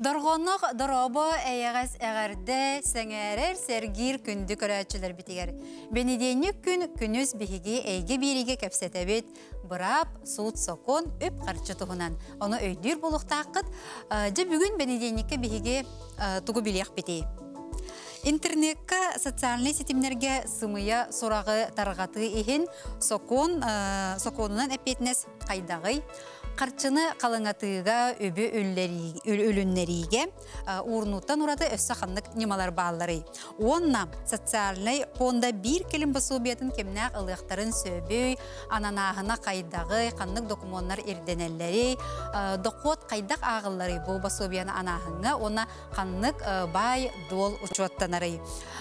Дорғонық дұробы әйәғәс әғәрді сәңәрер сәргір күнді көрәтчілер бітігер. Бенеденік күн күніз бігі әйге береге кәпсетәбет, бұрап, суыт сокон, өп қарчы тұғынан. Оны өйдір болуқтаққыт, жа бүгін бенеденікке бігі тұғы білек бітей. Интернетка социальный сетимнерге сымыя сорағы тарғаты ихин сокон, соконунан әпетнес қайдағый. Қарчыны қалыңатыға өбі өліннеріге урнуттан урады өссі қанлық немалар баллары. Онна социальный понда бір келім басубиятын кемнәк ылықтарын сөбөй, ананағына қайдағы қанлық документтар ерденелері, доқот қайдақ ағылары бұл басубияны анағыңа, ona қанлық бай дол учуаттанары.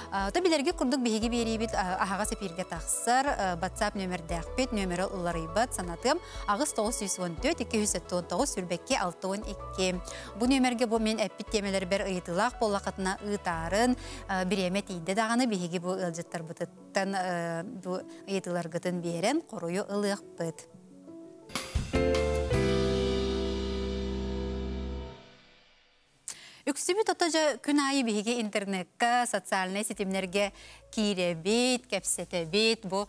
Та билерге күрдік бейге берейбіт ағаға сепирге тақсыр, WhatsApp нөмірді ақпет, нөмірі ұларайбат, санатым, ағыз 914 219 сүрбекке 612. Бұ нөмерге бұл мен әппет темелер бір ұйытылақ болақытына ұйтарын біреме тейді дағаны бейге бұл ұлжыттар бұтыттан ұйытылар ғытын берен қоруы ұлық бұт. Үксібі тотажа күн айы бігі интернетка, социальный сетимнерге киребит, кәпсетебит, бұ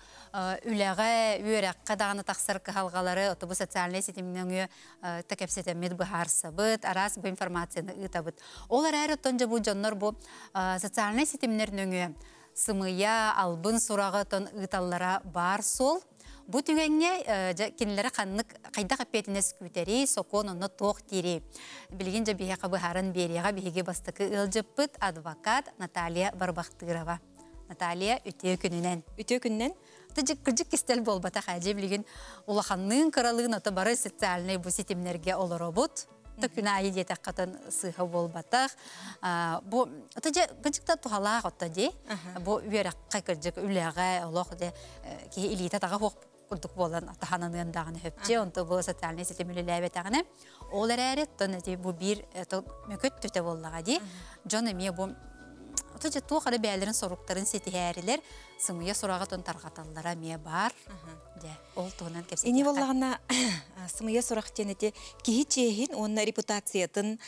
үләғі, үйерәққа дағаны тақсыр қағалғалары, оты бұ социальный сетимнерге та кәпсетемет бұ арас бұ информацияны ұтабыт. Олар әрі тонжа бұ жоннор бұ социальный сетимнерніңі сымыя, албын сұрағы тон ұталлара бар сол, Бу түгенге кинлere қаннық қайда қапетінес күтері, сокон оны тоқ тири. Білген жа бейе қабы харын береға бейге бастықы ылжыппыт адвокат Наталья Барбақтырова. Наталья үтеу күнінен. Үтеу күнінен? Тыжык кыржык кистел болбата қажы білген улаханның қыралығын аты бары социальный бу сетимнерге олоробут. Төкүнә айы дете қатын сыха болбатақ. Бу тыжы кыржыкта тухалақ отта де. Бу верақ қайкыржык үләға олақ де ки илита тағы хоқ курдук болан атахананын даганы хөпче онто бу социальный сетемиле ләбетаганы олар әрі тон бу бир мөкөт төтө боллага ди жон эме бу Отожа ту қары бәлерін соруктарын сетихәрилер сымыя сурага тон таргаталлара ме бар. Де, ол туынан кепсе. Боллагана сымыя тенете кихи чехин онна репутациятын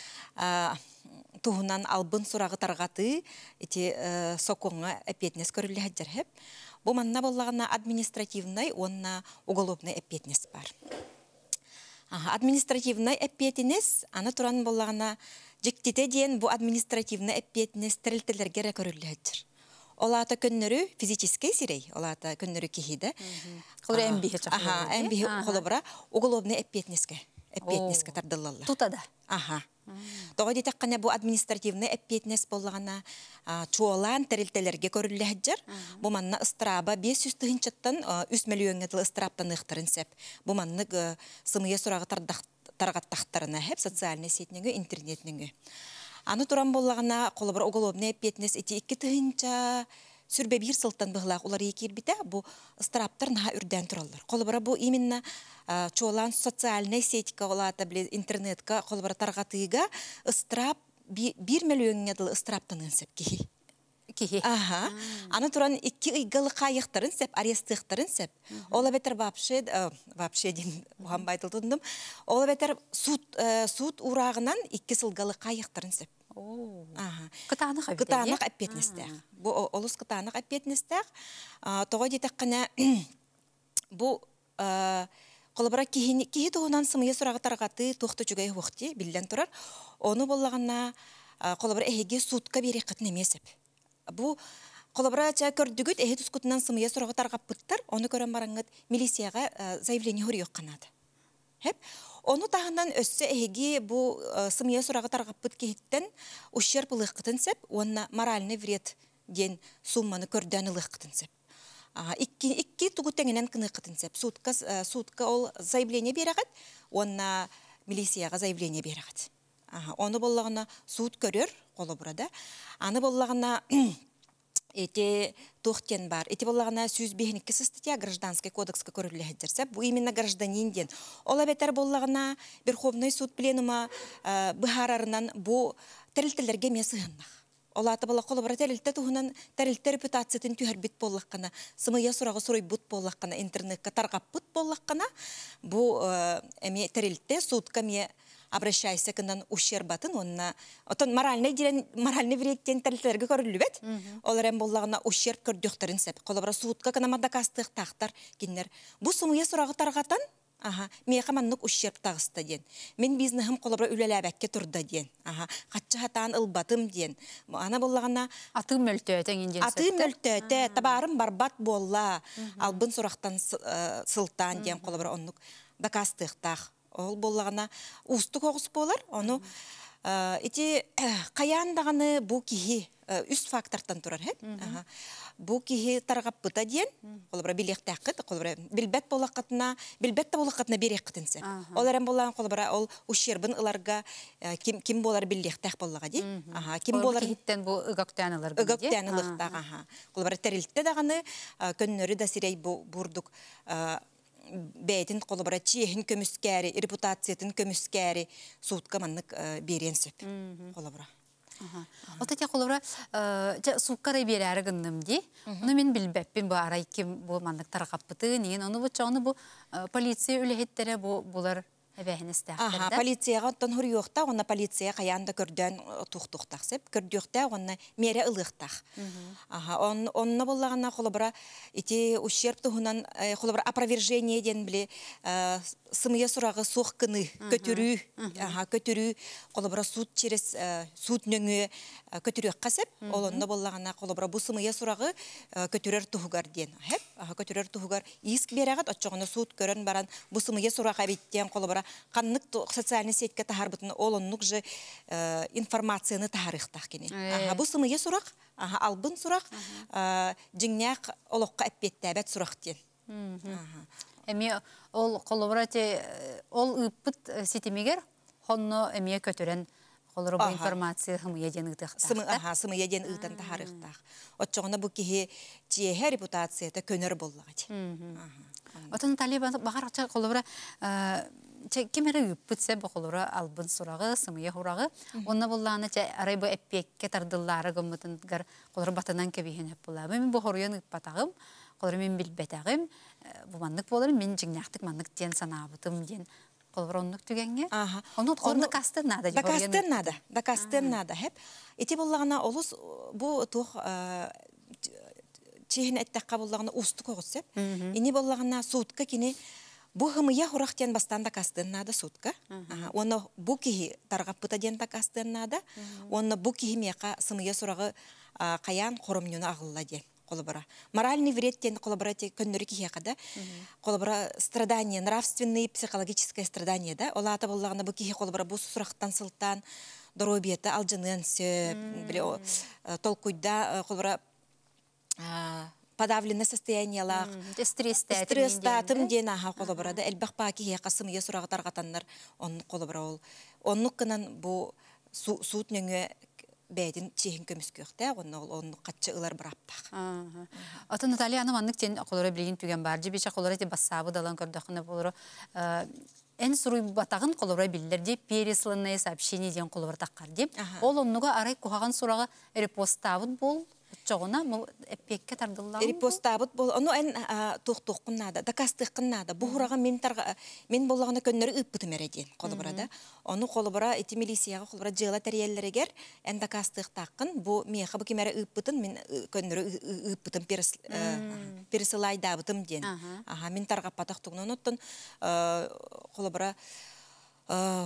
туһунан албын сурагы таргаты эпетнес көрүле хаджар хеп. Бу манна боллагана административный, онна уголовный эпетнес бар. Административный эпетнес аны туран боллагана Жектите дейін бұл административны әппетінес тірілтілерге көрілі әджір. Олата көннөрү физический сирей, олата көннөрү кихиде. Қолы әмбихе чақыры. Аха, әмбихе қолыбыра уголовны әппетнеске, әппетнеске тардылалар. Тутада. Аха. Тоғы детек қана бұл административны әппетнес болғана чуолан тәрілтелерге көрілі әджір. Бұл манна ыстыраба 500 тұхынчаттан 3 миллионға дыл ыстыраптан ұқтырын сәп. Бұл манны сымыя сұрағы тарғаттақтарына хеп социальный сетнеге, интернетнеге. Аны туран боллагана колобар уголовный эппетнес эти икки тыынча сүрбе бир сылтан быглак улар екер бите бу страптар наха үрдән тураллар. Колобара бу именно чолан социальный сетька олата биле интернетка колобара таргатыга страп бир миллион дыл страптан инсеп ки. Кихи. Аха. Аны туран икки ыйгалы кайыктарын сеп, арестыктарын сеп. Ола бетер вообще вообще дин байтылдым. Ола бетер суд суд урагынан икки сылгалы кайыктарын сеп. Кытанық әпетнестәк. Кытанық әпетнестәк. Бу олус кытанық әпетнестәк. Тоға детек қана бу Қолыбыра кихи туһунан сымыя сурага таргаты тухты жүгәй вакти биллән турар. Оны боллагана қолыбыра эһиге судка берек кытны месеп. Бу қолыбыра ча көрдүгүт эһи тускутунан сымыя сурага таргаппыттар. Оны көрөн бараңыт милицияга заявление хөрү канады. Хеп Оны тағынан өссө эһиги бу сымыя сурага таргаппыт кихиттен ущерб ылыхкытын сеп, онна моральный вред ден сумманы көрдөн ылыхкытын сеп. Икки икки кыныхкытын сеп. Судка судка ол заявление берегет, онна милицияга заявление берегет. Оны боллагына суд көрөр колу burada. Аны боллагына эти тухтен бар. Эти боллагана сүз бехникке статья гражданский кодекска көрүле хеджерсе, бу именно гражданин ден. Ола бетер боллагана Верховный суд пленума быхарарынан бу тәрилтелерге месыгыннах. Олаты бала қолы бара тәрилте туһунан тәрилте репутациятын түһәрбит боллаққана, сымыя сурағы сурай бут интернетка таргап бут боллаққана, бу эме тәрилте судка ме обращайся кынан ущербатын онна отон моральный дирен моральный вредтен тәлтерге көрүлүбет олар эм боллагына ущерб көрдөхтерин сеп колобра суутка канамада кастык тахтар киннер бу сумуя сурагы таргатан Аха, меха маннык ущерб тагыста ден. Мен бизнесым колобра үлеләбәккә турда ден. Аха, катчы хатан ылбатым ден. Ана боллагана Аты мөлтөтен аты мөлтөтә, табарым барбат болла. Албын сурактан сы- э, сылтан ден колобра оннук дакастыктах. Ол боллагана усту когус болар. Ону э, ити каян даганы бу кихи э, үс фактордан турар хет. Бу кихи таргаппыта диен, колобра билектәккет, колобра билбет болакытына, билбет та болакытына берек кытынсы. Олар эм боллаган колобра ол ущербын ыларга э, ким ким болар билектәк боллага ди. Аха, ким болар Хиттен бу ыгактаналар ыгыктән ылыктак аха. Колбара терилтте даганы көннөрү да сирей бурдук бәйтин колбара чиехин көмүскәри, репутациятын көмүскәри суутка маннык берен сөп. Колбара. Ота колора жа суккара берәре гынным ди. Уну мен билбеппин бу арай ким бу мандык таракаппыты неген чоны бу э, полиция үлехеттере бу булар эбәһинестә. Аха, полицияга оттон хур юкта, онна полиция каянда көрдөн тухтуктак сеп, көрдүктә онна мере ылыктак. Аха, он онна боллагана холобра ити ущерб туһунан холобра опровержение ден биле э, сымыя сурагы сух кыны көтүрүү, аха, көтүрүү холобра суд через э, суд нөңө көтүрүү касеп, ол онна боллагана холобра бу сымыя сурагы э, көтүрөр туһугар ден. Хеп, аха, көтүрөр туһугар иск берагат очогоно суд көрөн баран бу сымыя сурага биттен холобра каннык социальный сетке тахарбытын олоннук же э, информацияны тахарыхтах кини. Э. Аха, бу сымыя сурак, аха, албын сурак, э, жиңняк олокка эппеттәбәт сурак. Аха. Эми ол колора те э, ол ыппыт ситимигер хонно эми көтөрен колора бу информация хым еден Сымы, аха, сымы еден ыйтан тахарыхтах. Отчоғына бу кихи чиэхэ репутацията көнөр боллагат. Отон талибан багар ча колора че кемере үппүтсе бу колора албын сурагы сымыя хурагы онна булланы че арай бу эппекке тардыллары гымытын гар батынан була. Мен бу хорыян ыппатагым колора мен билбетагым бу маннык болар мен жиңнактык маннык тен санаабытым ден колора оннук түгенге. Оны Оны- хорны кастын нада Да кастен надо, да кастен надо. Хеп. Ити боллагана олус бу тух чихин эттекка боллагана усту когусеп. Ини боллагана сутка кини бу хымыя хурахтен бастанда кастен надо сутка. Оны бу кихи таргаппыта ден та надо. Оны бу кихи мека сымыя сурагы каян хоромнюна агылла ден. Колобара. Моральный вред тен колобара те көннөрү кихе када. Колобара страдание, нравственное и психологическое страдание, да? Олата боллагана бу кихе колобара бу сурахтан сылтан, доробиеті алжынын сөп, біле, толкуйда э, колобара а, подавленное состояние лақ, стресстә стресста тым ден аха колобара да элбах па кихе касым е сурага таргатаннар он колобара ол. Оннук кынан бу су- суут нөңө бәдин чихин көмүскөктә, онны ол онну катчы ылар бараппак. Ата Наталья аны маннык тен колора билген түген бар. Жибича колора те басабы далан көрдөкне болор. Эн суруй батагын колора биллер деп пересланное сообщение ден колора таккар деп. Ол оннуга арай кухаган сурага репостабыт бол. Чогуна му эппекке тардыллар. Репостабыт бол, ону эн тух-тух кыннада, да кастык кыннада. Бу хурага мен тарга мен боллагана көннөрү ыппыты мереден колобара да. Ону колобара эти милицияга колобара жыла терьеллерегер эн да кастык таккын бу меха бу кемере ыппытын мен ы, көннөрү ыппытын перес пересылайдабытым ден. Аха. Аха мен тарга патак тугнан оттон Э,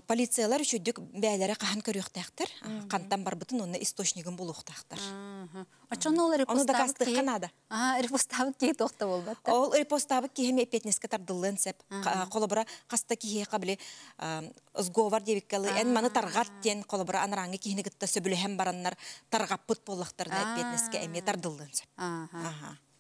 полициялар үчүдүк бәйләре кахан көрүктәктер. Кантан барбытын онны источнигин булуктактыр. Ачон ол да кастык канада. А, репостабыт ки тохта болбатта. Ол репостабы кихеме петнеске тардылын сеп. Колобра каста кихе кабли сговор дебиккалы эн маны таргат тен колобра анраңы кихне гытта сөбүлөһем бараннар таргаппыт боллактарына петнеске эме тардылын сеп.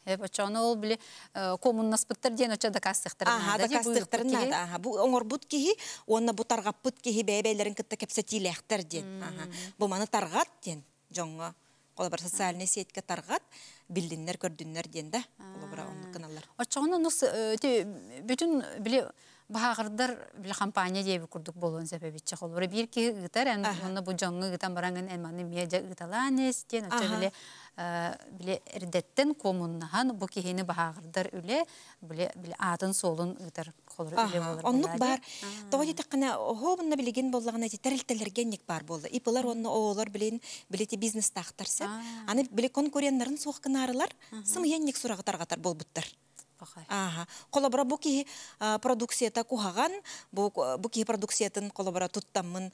Ага. Аха. Эп ачон ол биле коммуннаспыттар ден оча да кастыктар. Аха, да кастыктарын нада. Аха, бу оңор бут кихи, онна бу таргаппыт кихи бәйбәйләрен кытта кепсетиләхтер ден. Аха. Бу маны таргат ден. Жоңга колобра социальный сетке таргат билдиннер көрдүннер ден да. Колобра онны кыналар. Очоғына нус те бүтін біле Бахағырдар біле компания дейбі күрдік болуын сәбәбетчі қолыры. Bir ки ұғытар, ән оны бұ жоңғы ұғытан бараңын әнманы мия ұғыталан естен, өтче біле біле әрдеттен комуннахан бұ кейіні бахағырдар үле, біле атын солын ұғытар қолыры үле болыр. Бар. Тоғы таққана хобынна білеген тәрілтелергенник бар болды. Ипылар онны оолар білен білеті бизнес тақтарса. Аны біле конкуренттарын соққын арылар, сымыянник сұрағытар-ғатар болбуттар. Ага. Колабора бу ки продукцията кухаган, бу бу продукциятын колабора туттаммын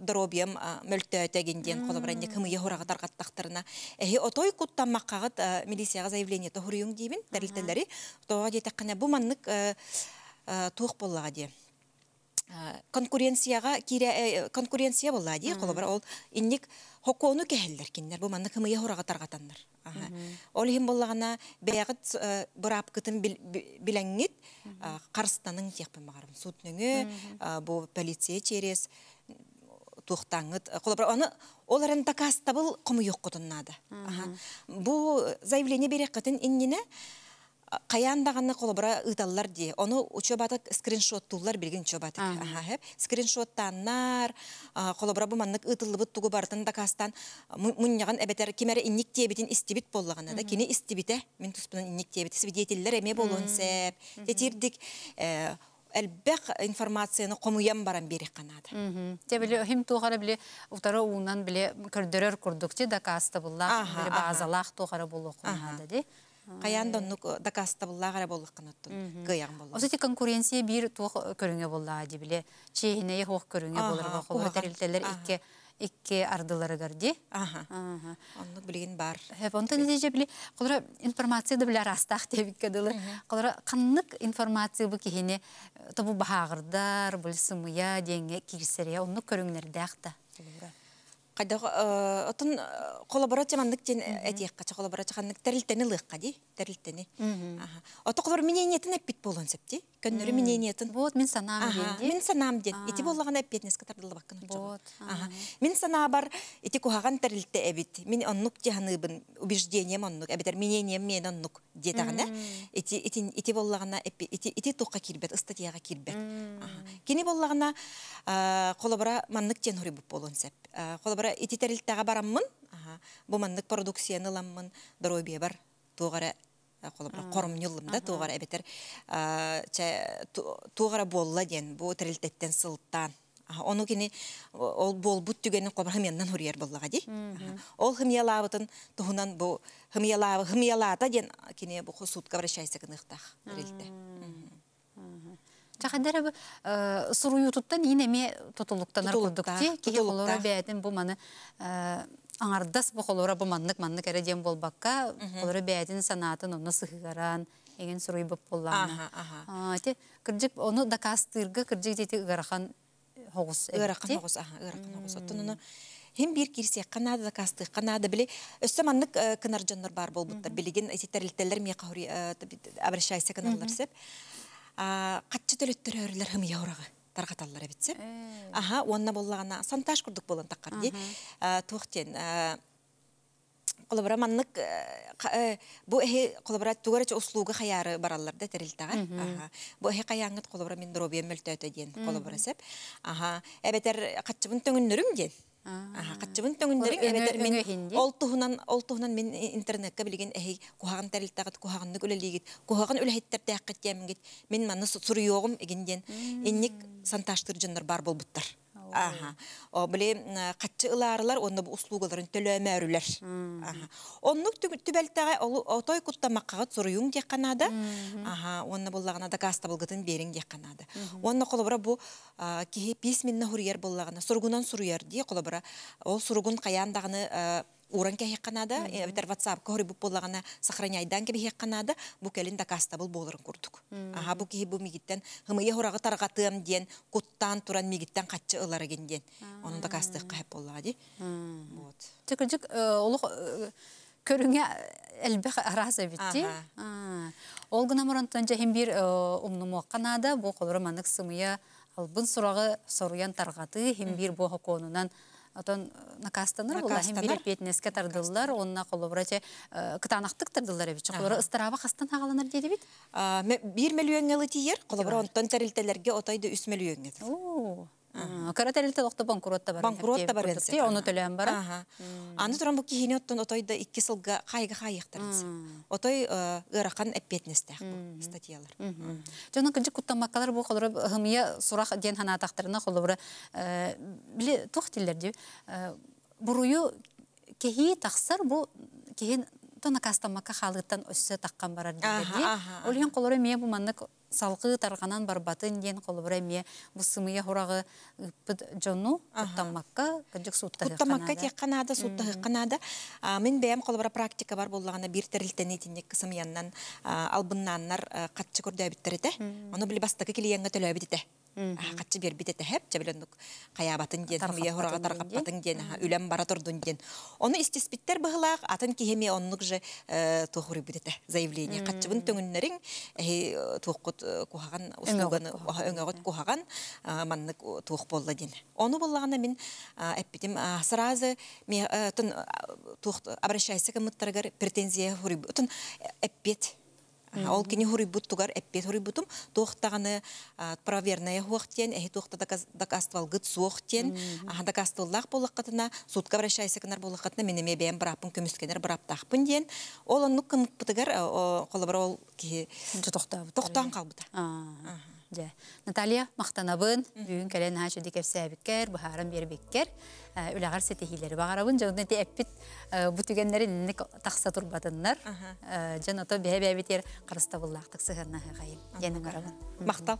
доробиям мөлтөтөгенден колабора не кымы яхурага таргаттактарына. Эхи отой куттаммаккагыт милицияга заявление то хуруюң дибин, дәрилтелери. Тога жетеккане бу маннык тух боллага ди конкуренцияга кире конкуренция болла ди колобар ол инник хокону кехеллер киннер. Бу манны кымыя хорага таргатаннар ол хим боллагана бәягыт бурап кытын билеңгит карстаның тиякпын магарым сутнөңө бу полиция через тухтаңыт колобар аны оларын такастабыл кому yok кутуннада бу заявление берек кытын иннине Қаяндағаны қолыбыра ұйталылар де. Оны учебатық скриншоттулар білген учебатық. Скриншоттаннар, қолыбыра бұл маннық ұйтылы бұт тұғы бартын да кастан мұнняған әбетер кемәрі инник тебетін истибит боллағаны да. Кені истибите, мен тұспынан инник тебеті свидетелер әме болуын сәп. Тетирдік әлбәқ информацияны қомуян баран берек қанады. Те біле, хим туғары біле, ұтары уынан біле көрдірер күрдікте да касты бұллақ, біле базалақ туғары болу қонады де. Каян доннук дакаста булла гара канаттын. Гыяң болла. Осыти конкуренция бир тух көрүңө болла ди биле. Чейне хох көрүңө болор ба холор терилтелер икке икке ардылары гарди. Аха. Аха. Онны билген бар. Хеп онта нетиже биле холор информация да биле растах каннык информация бу кихине табу бахагырдар, бул сымыя деңге кирсере дакта. Кайдага отун коллаборация мандык тен этиек кача коллаборация ханнык терилтени лыкка ди, терилтени. Аха. Ото колор минениятын эппит болон септи. Көннөрү минениятын. Вот мен санам ден. Мен санам ден. Ити боллаган эппет нескә тардылы баккан. Вот. Мен сана бар ити кухаган терилте эбит. Мен оннук жаханыбын убеждением оннук эбитер минением мен оннук детагана. Ити ити ити боллагана ити ити тукка кирбет, статьяга кирбет. Кини боллагана коллабора мандык тен хури болон сеп. Коллабора ити терилтега бараммын. Бу мандык продукцияны ламмын. Дробия бар. Тугара колобра корум нюллымда тугара эбетер тугара болла ден бу терилтеттен сылттан Ону кини ол бол бут түгенин кобар хымяндан хурьер боллага ди. Ол хымялабытын тухунан бу хымялабы хымялата ден кини бу сутка обращайся кыныктах рилте. Чахадара бу суруютуттан инеме тотулуктанар курдукти ки олора бәтин бу маны аңардас бу холора бу маннык эре дем болбакка олора бәтин санатын оны сыгыран еген суруй бу боллана. Те оны да кастырга кыржык дети ыгарахан хогус. Ыгарахан хогус, аха, ыгарахан хогус. Оттон Хем бир кирсе Канадада касты, Канада биле өссө маннык кынар жаннар бар болбуттар билеген эсеттерилтелер ми кахури обращайся каналлар сеп. Катчы төлөттөрөрлөр хым яурагы таргаталлар битсе. Аха, онна боллагана сантаж курдук болон таккар ди. Тухтен колобра маннык бу эхи колобра тугарача услуга хаяры баралларда терилтага. Аха. Бу эхи каяңыт колобра мен дробия мөлтөтө диен колобра сеп. Аха. Эбетер катчыбын төңүннөрүм диен. Аха, катчыбын төңүннөрүм эбетер мен олтуһунан олтуһунан мен интернетке билген эхи кухаган терилтагат кухаганны үлелигит. Кухаган үлехиттер тәккет ямгит. Мен манны сурuyogum эгинден. Энник санташтыр жандар бар болбуттар. Аха. О биле катчы ыларылар онда бу услугаларын төлөмөрүлөр. Аха. Оннук отой куттамакка суруюң дек канада. Аха, онна буллагана да каста булгытын бериң дек канада. Онна колобра бу кихи письменна хурьер буллагана сургунан суруяр ди колобра. Ол сургун каяндагыны уран ке хекканада, битер WhatsApp кори бу боллагана сохраняйдан ке хекканада, бу келин да кастабыл болырын курдук. Аха бу ки бу мигиттен хымыя хорага таргатым диен, куттан туран мигиттен катчы ылары генден. Onun da касты кайып боллага ди. Вот. Текежик олук көрүңө элбек араса битти. Ол гына мурантан жахим бир умнуму канада бу колор манык сымыя албын сурагы соруян таргаты хим бир бу хоконунан Отон була Накастанар. бир петнеске тардылар, онна колобра те кытанактык тардылар эбит. Колобра ыстырабы хастан хагаланар деди бит. А, ме- бир миллионгалы тиер, колобра онтон тәрилтелерге отойды үс миллионгы. Оо. Карателте тохто банкротта бар. Банкротта бар генсе. оны төлөм бара. Ага. Аны туран бу кихини оттон отойда икки сылга хайга хайыктарыз. Отой ыракан эппетнестек бу статьялар. Жона кыжы куттамаккалар бу холора хымия сурах ден ханатактарына холора биле тохтиллер ди. Бурую кеһи тахсар бу кеһин тона кастамакка халыттан өссө таккан барар диде. Ол ен колора мие бу маннык салкы тарганан барбатын ден колора мие бу сымыя хурагы ыппыт жону куттамакка кыжык сутта Куттамакка тек канада, сутта канада. Мен бәям колобра практика бар боллагана бир терилтен итинник кысым яннан албыннаннар катчы көрдөбүттерите. Оны били бастакы килиянга төлөбүтите. Катчы бер битете хеп жабыленук каябатын ден, мыя хурага таркаппатын ден, үлем бара турдун ден. Оны истеспиттер быгылак атын оннук же тухури битете заявление. Катчыбын төңүннөрүң тухкут кухаган услуганы өңөгөт кухаган маннык тух болла ден. Оны боллагана мен эппитим сразу ме тун тух обращайся к мыттаргар претензия хури тун эппет Ол кини хурибут тугар эппет хурибутум тохтаганы проверная хуактен эхи тохта дакаствал гыт суохтен аха дакастваллах болаккатына сутка обращайся канар болаккатына менеме бем брапын көмүскенер браптахпын ден ол онну кымпытыгар колобра ол ки тохтан калбыта. Ja. Наталья мақтанабын, бүгін кәлен хашы декеп сәбіккер, бұхарым бербеккер, үлағар сетехилері бағарабын, жоғын әте әппіт бұтүгенлері нінік тақса тұрбатынлар, жан ото бәе бәбетер қарыстабыллақтық сығырна ғайын, енің арабын. мактал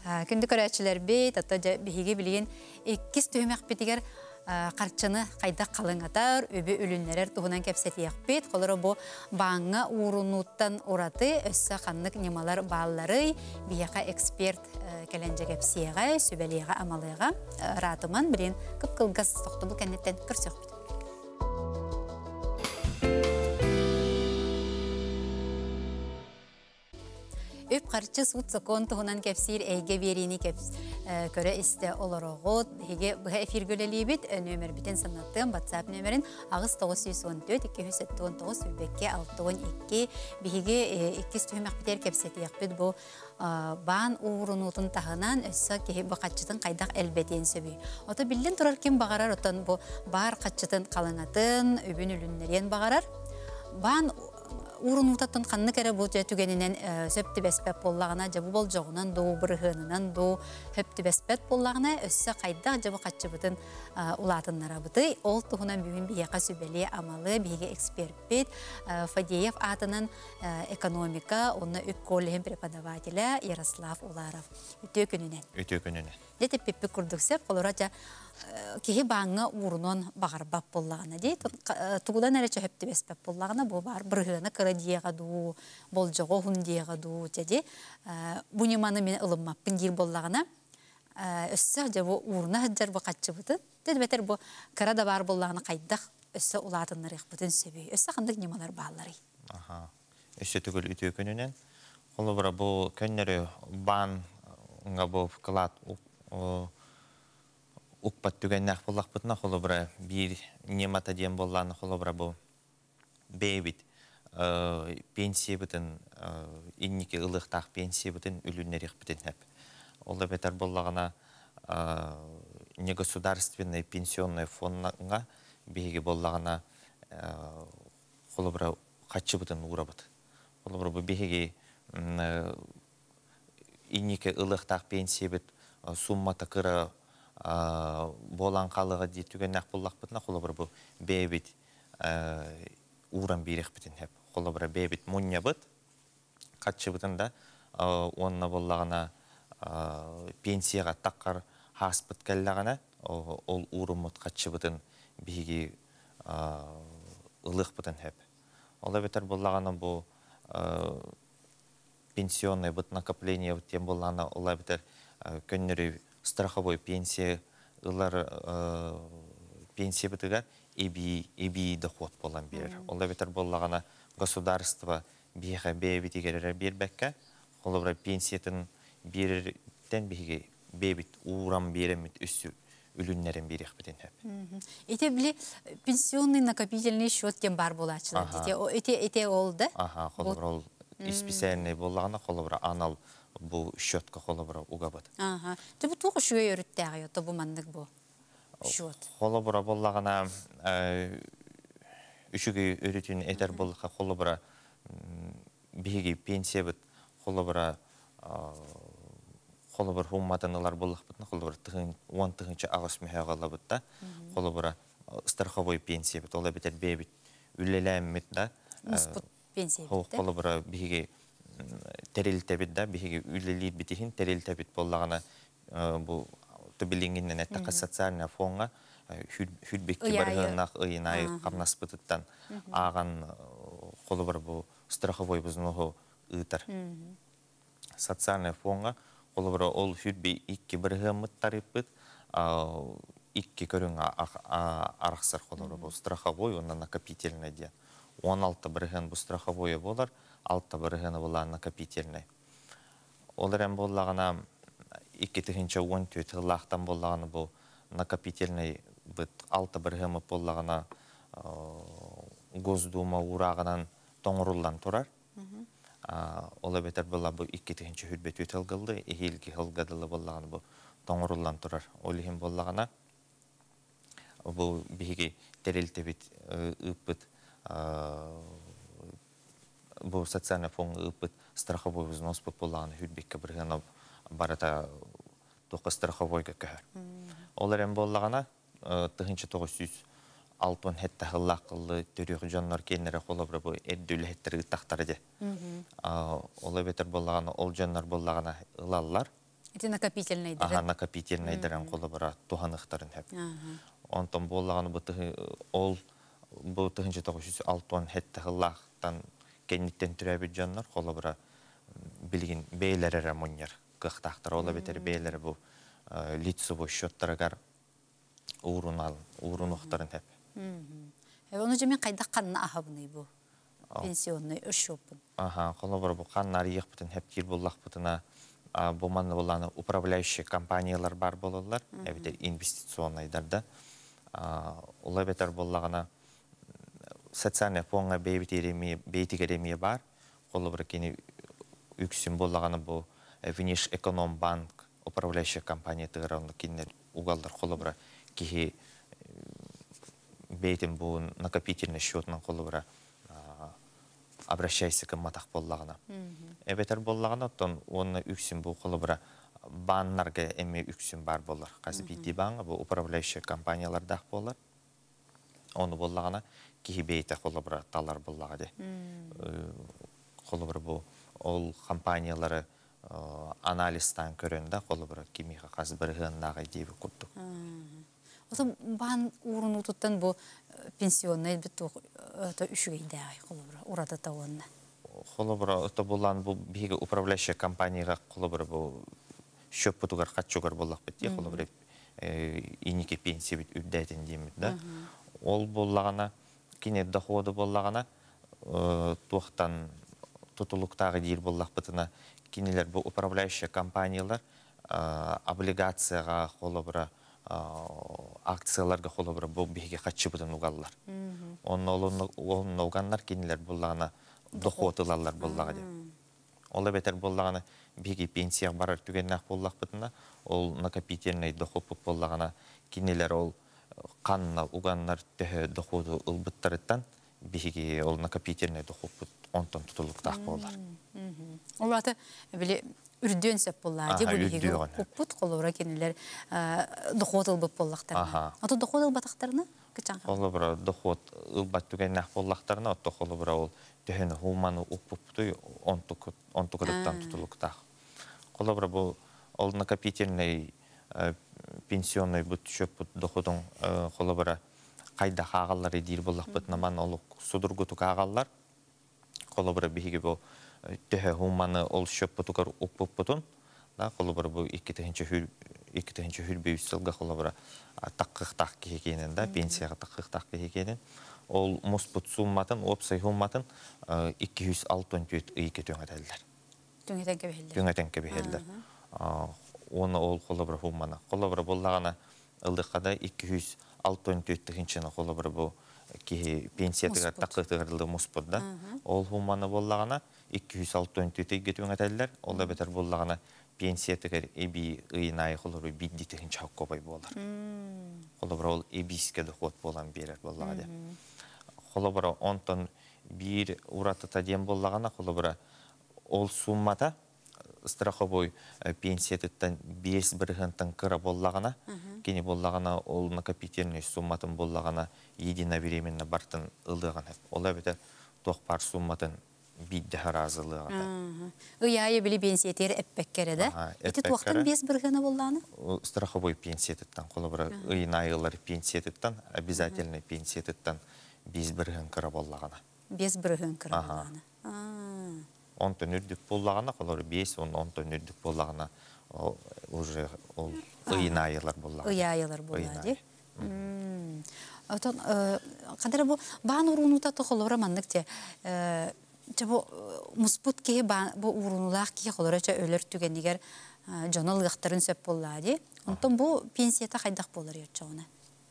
Күнді көрәтшілер бейт, ата бейге білген, еккіз түймәк бетігер қарчыны қайда қалыңатар, өбі өлінлерер туғынан кәпсәтияқ бет, қолыры бұ баңы урунуттан ораты, өссі қаннық немалар баллары, бияқа эксперт кәләнже кәпсияға, сөбәлияға амалыға, ратыман бірен күп тоқты бұл кәнеттен күрсек бет. Өп қарчы суд закон туһунан кепсир эйге берини кепс көрө исте олорогот хеге быха эфир гөлелибит нөмер битен санаттын WhatsApp нөмерин агыс 914 279 үбекке 612 биһиге иккис түһмәк битер кепсетияк бит бу баан уурунутун тахынан өссө кеһи бу каччытын кайдак элбетен сөбүй. Ото биллен турар ким багарар отон бу бар каччытын калыңатын үбүн үлүннерен багарар. Баан урун утаттан ханны кере бу түгенинен сөптү беспет боллагына жабы бол жогунан ду бырыхынынан ду хөптү беспет боллагына өссө кайда жабы каччыбытын улатыннарабыты ол туһунан бүгүн бияка сүбели амалы биге эксперт бит. Фадеев атынан экономика онна үк коллеген преподавателя Ярослав Уларов. Үтө күнүнен өтө күнүнө дете пеппи курдуксеп колоража киһи бааңа уурунон багарбап боллагана дей тугудан эре чөһөптү беспеп боллагана бу бар бырыгына кыра дуу болжого хун дуу жеди буниманы мен ылыммаппын дир боллагана өссө же бу ууруна хаджар бу каччыбытын деди бетер бу кыра да бар боллагана кайдах өссө сөбүй өссө өссө түгүл үтө күнүнен холобура бу көннөрү баан ыңа бу укпат түгеннах буллакпытына холобура бир немата диен болланы холобура бу. Бэбит пенсия бытын инники ылыктак пенсия бытын үлүннерих битин хеп ол бетер боллагана негосударственный пенсионный фондга биги боллагана холобура каччы бытын урабыт холобура бу биги инники ылыктак пенсия бит суммата кыра болан қалыға ди түгеннақ боллақпытына холобура бу бэбит уран бирих битин хеп холобура бэбит мунья быт. Катчы бытында онна боллагана пенсияға таққар хаспыт келлагана ол урумут катчы бытын биги ылык бытын хеп ола бетер боллагана бу пенсионный быт накопление быт тем боллагана ола бетер страховой пенсия ылар пенсия бытыгар эби эби доход болан берер. Олда бетер боллагана государство биха бебит игерер бербекке, пенсиятын берерден биге бебит урам беремит үссү үлүннерин бирих битин хеп. Ите били пенсионный накопительный счет тем бар булачылар. Ага. Ите о- ите ите ол да? Аха, ол специальный боллагана холобра анал бу счетка холобра угабыт. Ага. Те бу тугу шуга өрүттәгә ята бу мандык бу. Счет. Холобра боллагана үшүгү өрүтүн этер боллака холобра биги пенсия бит холобра холобра хумматаналар боллак бит холобра тыгын 10 тыгынча агыс мехагала бит да холобра страховой пенсия бит ола битер бебит үлеләммит да Муспут пенсия Хол бит. да? холобра биги терилтебит да биги үлелит битихин терилтебит боллагана бу тубилингиннен этта социальная фонга хүлбекке Ыяйы. баргынак ыйынай камнаспытыттан аган холобра бу страховой бузнугу ытар социальный фонга холобра ол хүлбе икки биргымыттарыппыт икки көрүң араксар холобра бу страховой онна накопительный де 16 бирген бу страховой болар. 6 биргени була накопительный олар эм боллагана икки тыгынча 14 тыллахтан боллаганы бу накопительный бит 6 биргеми боллагана Госдума урагынан тоңуруллан турар. Ола бетер була бу икки тыгынча хүлбет үтелгылды, ихилки хылгадылы боллаганы бу тоңуруллан турар. Олихин боллагана бу биһиги терилтебит ыппыт бу социальный фон ыппыт страховой взнос бу боллаганы хүлбекке биргена барата тоқы страховойга. Олар эм боллагана тыгынча 900 алтын хетта хыллак кылды төрүк жоннор кенере холобра бу эддүл хеттер ыттактар де. Ола бетер боллагана ол жоннор боллагана ылаллар. Ите накопительный? Аха накопительный дерен холобра туханыктарын хеп. Онтон бу ол бу тыгынча 900 алтын хетта хыллактан кенниттен түрәбит жоннор холобра билгин бейлер ремоньер кыхтактар ола бетер бейлер бу лицевой счеттарагар урунал урунуктарын хеп. Э, Оны же мен кайда канна ахабыны бу. Пенсионный өшөпүн. Ага, холобра бу каннар ийик бутын хеп кир буллак бутына бу манна буланы управляющий компаниялар бар болалар, эбитер инвестиционныйдарда. Ула бетер боллагана социальный фонга бейбитереми бейтигереми бар. Холобра кини үксүн боллаганы бу Виниш Эконом банк управляющая компания тыгыраны кинер угалдар холобра кихи бейтин бу накопительный счетынан холобра обращайся к матах боллагана. Эбетер боллагана тон онна үксүн бу холобра баннарга эми үксүн бар болар. Казы бити банга бу управляющая компаниялардах болар. Оны боллагана кихи бейте холобра талар боллага де. Холобра бу ол компаниялары анализтан көрөнда холобра кимиха казы бір гыннага дейби курдук. Ото бан урун утуттан бу э, пенсионный бит то үшүгейдә холобра урада таванна. Холобра это булан бу биге управляющая компанияга холобра бу шөп путугар хатчугар боллак бит холобра иники пенсия бит үддәтен деймит да. Ол боллагана кине доходы боллагана туохтан тутулуктагы дир боллак битына кинелер бу управляющая компаниялар облигацияга холобра акцияларга холобра бу биге хатчы бутын угаллар. Он олон уганнар кинелер боллагана доходылалар боллага деп. Ола бетер боллагана биги пенсия барар түгеннак боллак бытына, ол накопительный доход боллагана кинелер ол канна уганнар төһө доходу ылбыттарыттан биги ол накопительный доход онтон тутулуктак болар. Олата биле үрдөн сеп булла ди Аха, бу биге үрдөн. колора кенелер ылбат отто ол төһөнө хуманы укпупту онтук онтукырыттан тутулуктак. Холобра бу ол накопительный э, пенсионный бут шөп бут доходун э, холобра кайда хагаллар идир боллак бытнаман ол судургуту хагаллар холобра биһиги бу э, төһө хуманы ол шөп бутугар укпуппутун да холобра бу икки тыгынча хүл икки тыгынча хүл бейүсэлга холобра таккыктак кихекенен да пенсияга таккыктак кихекенен ол муспут сумматын опсай хумматын 264 ыйке төңөтелдер түңетен кебелдер. түңөтен кебехелдер оны ол холобра хуммана холобра боллагана ылдықада 264 тыгынчыны қолы бір бұл ки пенсиятыгар Муспут. такытыгарлы муспурда. Ол хуманы боллагана 264 гетүң аталлар. Ол да бетер боллагана пенсиятыгар эби ыйнай холору бидди тыгын чак кобай болар. Холо бір ол эбиске доход болан берер боллага. Холо бір онтон бир уратыта дем боллагана холо бір ол суммата страховой э, пенсиятыттан 5 біргінтін кыра боллагана, кені боллагана ол накопительный сумматын боллагана единовременно бартын ылдыган. Ол әбеті тоқпар сумматын бидді били пенсиятер эппеккере да. Ага, Ити туақтан эппеккере. бес біргіні болланы? Ол страховой пенсиятыттан, қолы бір ыйын айылар пенсиятыттан, обязательный пенсиятыттан 5 біргін кыра боллагана. Бес біргін кірі Ага. Болланы. А, онтон үрдүк боллагана колор 5 он онтон үрдүк боллагана ол уже ол ыйын айылар боллагана Ыяйылар Ыйын болла, айы. ди. М. Отон, қадыр бұл баан урунута тоқолора маннык те, э, че бұл мұспут ке бұл урунулақ ке қолора че өлір түгенігер жонал ғақтарын сөп болла, ди. Онтон бұл пенсията қайдақ болар оны.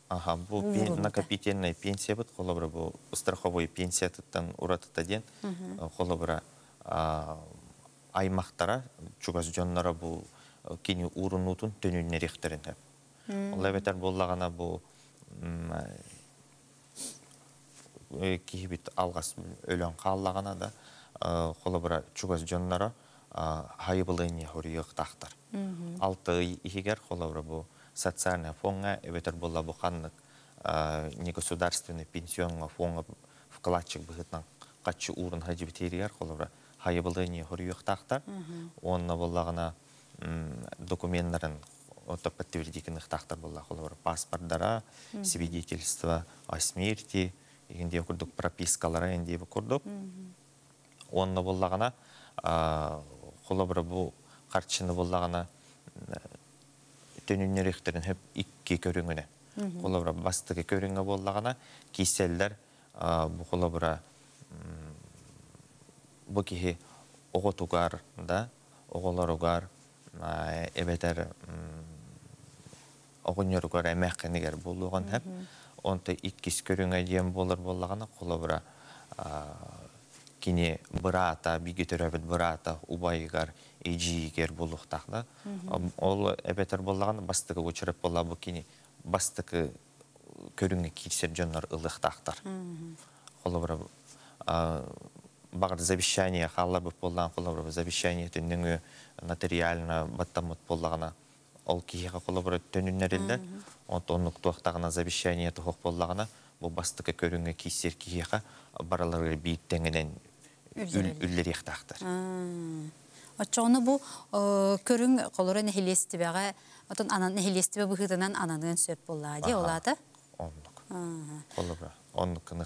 Ага, бу пен- накопительная пенсия бит колобра бу страховой пенсиятыттан уратыта колобра аймактара чугас жоннора бу э, кини урунутун төнүнне рехтерин хеп. Ол эбетер боллагана бу м, э, кихибит алгас өлөн каллагана да э, колобра чугас жоннора хайыбылыне хорийык тахтар. Алты ихигер колобра бу социальный фонга эбетер болла бу ханнык э, негосударственный пенсионный фонга вкладчик быхытнан качы урын хажибитеригер колобра хайыбылыне хорийык тахтар. Онна боллагана м, документларын ото подтвердительных тахтар болла колобра паспорттара, свидетельство о смерти, инде курдук пропискалара инде курдук. Онна боллагана холобра бу карчыны боллагана төнүннөрөхтерин хеп икки көрүңүнө. Холобра бастыгы көрүңө боллагана киселдер бу холобра бу кихи оготугар да оголоругар эбетер огоньоругар эмеккенигер болуган хеп онта иккис көрүңө диен болор боллагана холобра кини бырата бигитеребит бырата убайгар эжигер болуктакда ол эбетер боллаган бастыгы учурап болла бу кини бастыгы көрүңө кирсер жоннор ылыктактар холобра багыр завещание халла бу боллан холобра завещание төннүңү нотариально баттамыт боллагана ол киһиға холобра төнүннеринде онтоннук туактагана завещание тухок боллагана бу бастыгы көрүңө кисер киһиға баралары бииттеңенен үллерихтактар Очоны бу э, көрүң колора нехилестибега, отон анан нехилестибе быхытынан ананын сөп болла, ди Аха. олата. оннук Ага. холобра оннуккыны